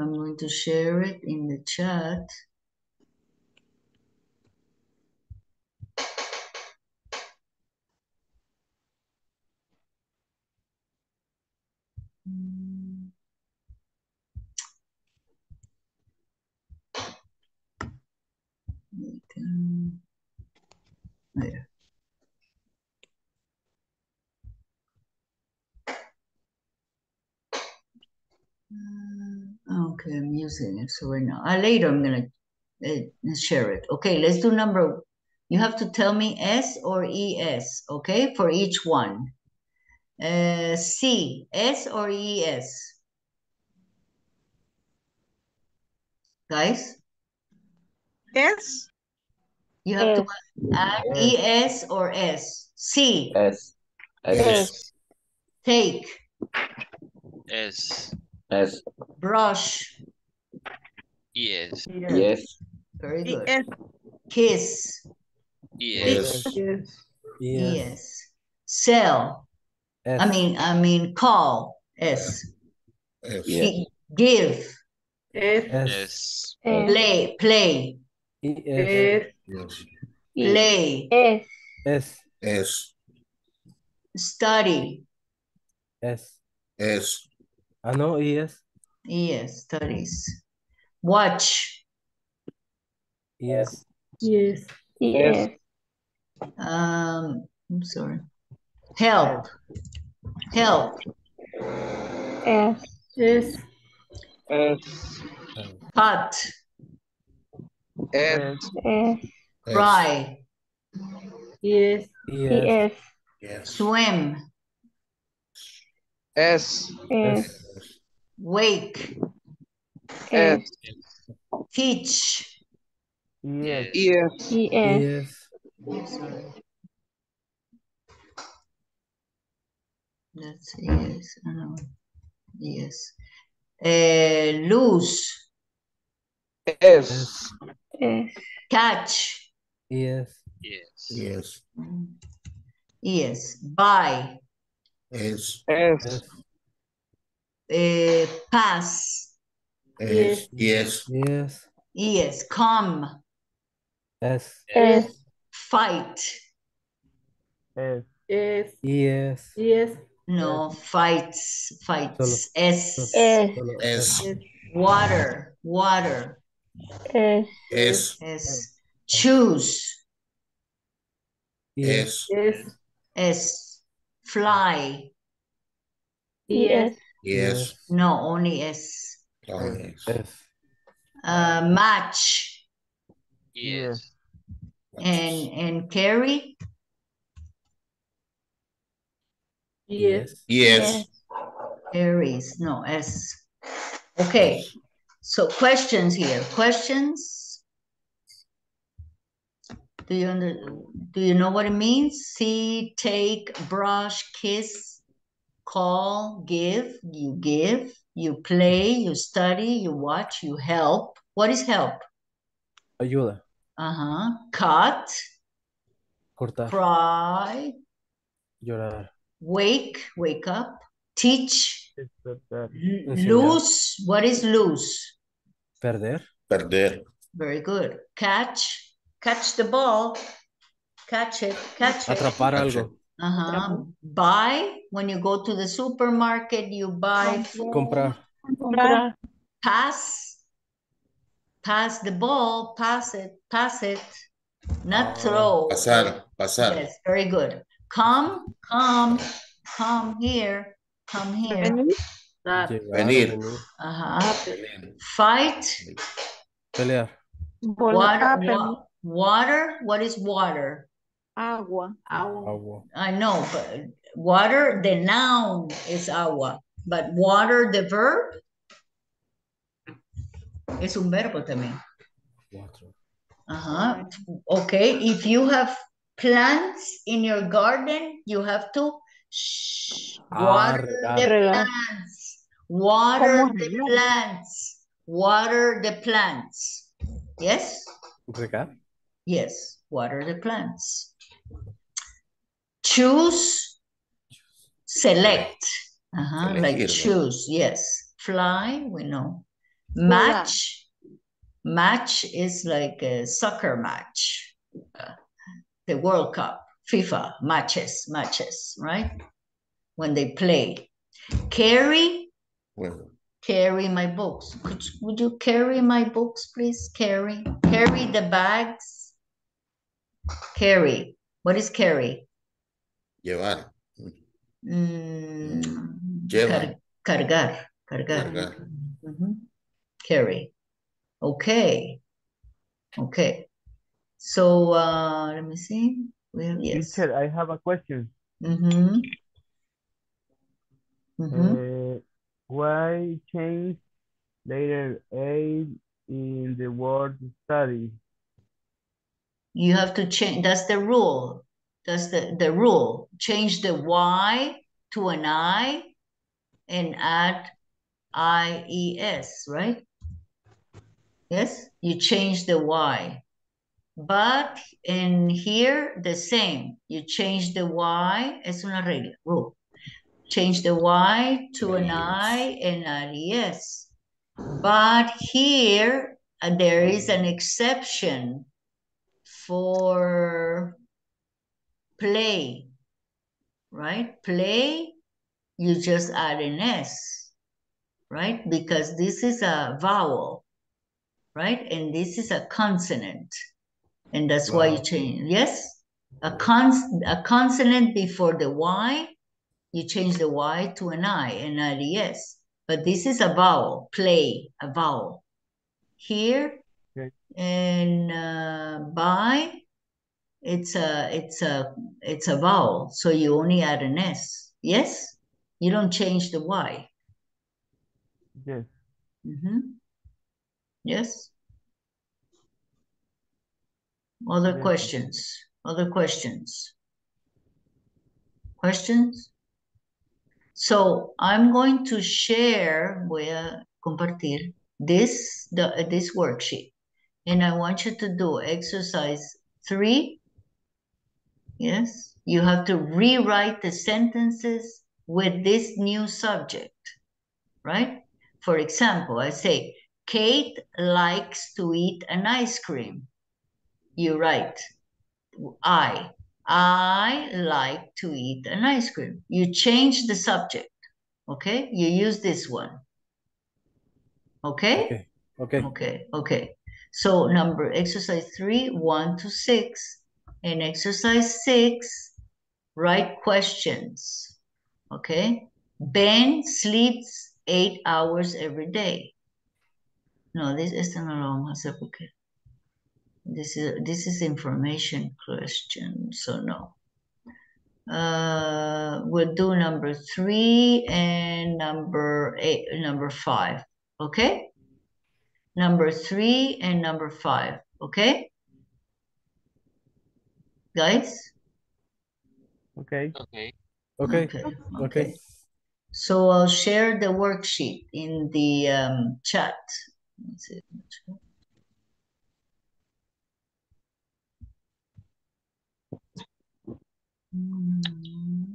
I'm going to share it in the chat. Mm. Wait, um, There. Uh, Okay, I'm using it. So right now, uh, later I'm gonna uh, share it. Okay, let's do number. You have to tell me S or ES, okay, for each one. Uh, C, S or ES? Guys, S. you have to add ES or S. C, S. S. take, S. S. brush, Yes. Yes. very good. Yes. Kiss, Yes. Yes. yes. Sell, I S. mean, I mean, call, S. Yes. Gi- Give, S. Yes. play, play, S. Yes. play, S. S. S. study, S. S. Ah, no, E S. yes, studies. Watch, E S. Yes. Yes. um, I'm sorry. Help, help, S. S. cut, S. S. cry, Yes. E S. Yes. Yes. swim, S. S. wake, S. teach, E S. Yes. E Yes. S. That's yes, I. Yes. Uh, lose, S. S. catch, E S. Yes. Yes. yes, buy, S. S. uh, pass, S. Yes. Yes. yes, come, S. Yes. fight, S. S. E S. Yes. Yes. Yes. no, fights, fights, S, S. Water, water, S. S. S, choose, S. fly, Yes. Yes. no, only S, Yes. Uh, match, Yes. and, and carry, Yes. Yes. carries, no, S. Okay, so questions here, questions? Do you under, do you know what it means? See, take, brush, kiss, call, give, you give, you play, you study, you watch, you help. What is help? Ayuda. Uh-huh. Cut, Cortar. cry, Llorar. wake, wake up, teach, l- lose. What is lose? Perder. Perder. Very good. Catch, catch the ball, catch it, catch it. Atrapar algo. Uh-huh. Buy, when you go to the supermarket, you buy. Comprar. Comprar. Pass, pass the ball, pass it, pass it, not throw. Pasar. Pasar. Yes, very good. Come, come, come here, come here. Llegar. Venir. venir, Uh-huh. Fight, Pelear. water, Ah, wa- water, what is water? Agua. Agua. agua. I know, but water, the noun is agua, but water, the verb? Es un verbo también. Water. Uh-huh. Okay, if you have plants in your garden, you have to shh, Ah, water the plants. Water the plants. Water the plants. Yes? Regar. Yes, water the plants. Choose, select. Uh-huh, like Elegir, ¿no? choose, yes. Fly, we know. Match, match is like a soccer match. Uh, the World Cup, FIFA matches, matches, right? When they play. Carry, Bueno. carry my books. Could, would you carry my books, please? Carry, carry the bags. Carry. What is carry? Llevar. Mm, Lleva. car- cargar, cargar. Cargar. Mhm. Carry. Okay. Okay. So uh, let me see. Well, yes. Teacher, I have a question. Mm-hmm. Mm-hmm. Uh, why change letter A in the word study? You have to change. That's the rule. That's the, the rule. Change the Y to an I and add IES, right? Yes, you change the Y. But in here, the same. You change the Y, es una regla, rule. Change the Y to an I and add ES. But here, uh, there is an exception for play, right? Play, you just add an S, right? Because this is a vowel, right? And this is a consonant. And that's why you change, yes? A cons a consonant before the Y, you change the Y to an I and add ES. But this is a vowel, play, a vowel. Here, Okay. and uh, buy, it's a it's a it's a vowel, so you only add an S. Yes, you don't change the Y. Yes. Mm-hmm. Yes. Other Yes. questions? Other questions? Questions? So I'm going to share, voy a compartir this, the, this worksheet. And I want you to do exercise three. Yes, you have to rewrite the sentences with this new subject, right? For example, I say, Kate likes to eat an ice cream. You write, I. I like to eat an ice cream. You change the subject, okay? You use this one. Okay? Okay. Okay. Okay, okay. So number exercise three, one to six, and exercise six, write questions. Okay? Ben sleeps eight hours every day. No, this vamos a hacer porque this is this is information question, so no. Uh, we'll do number three and number eight, number five. Okay? Number three and number five. Okay? Guys? Okay. Okay. Okay. Okay. Okay. So I'll share the worksheet in the um, chat. Let's see. Mm.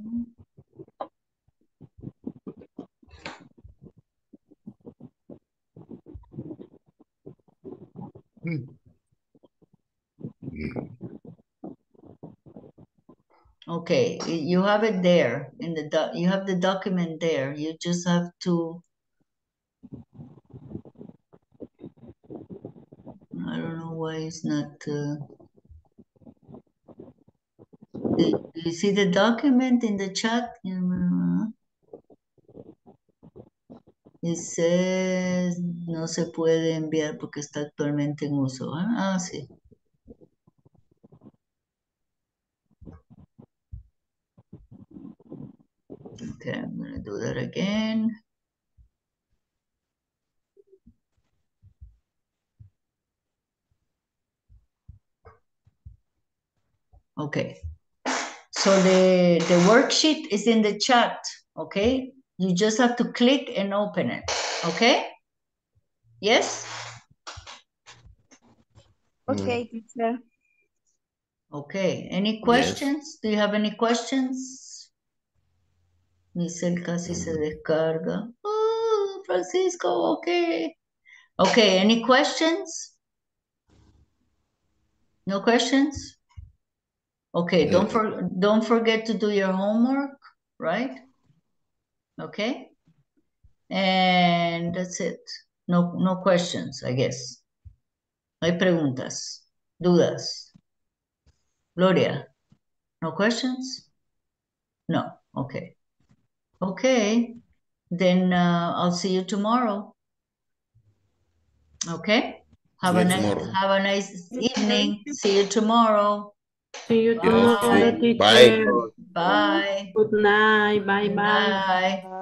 Okay, you have it there in the doc, you have the document there. You just have to. I don't know why it's not, uh. Do you see the document in the chat? It says no se puede enviar porque está actualmente en uso. Ah, Ah, sí. Okay, I'm gonna do that again. Okay. So the, the worksheet is in the chat, okay? You just have to click and open it, okay? Yes? Okay, teacher. Okay, any questions? Do you have any questions? Michelle casi se descarga. Oh, Francisco, okay. Okay, any questions? No questions? Okay, don't for, don't forget to do your homework, right? Okay? And that's it. No, no questions, I guess. No hay preguntas, dudas. Gloria, no questions? No, okay. Okay, then uh, I'll see you tomorrow. Okay? Have See a nice, tomorrow. have a nice evening. See you tomorrow. See you tomorrow, teacher. Bye. Bye. Good night. Bye bye. Bye.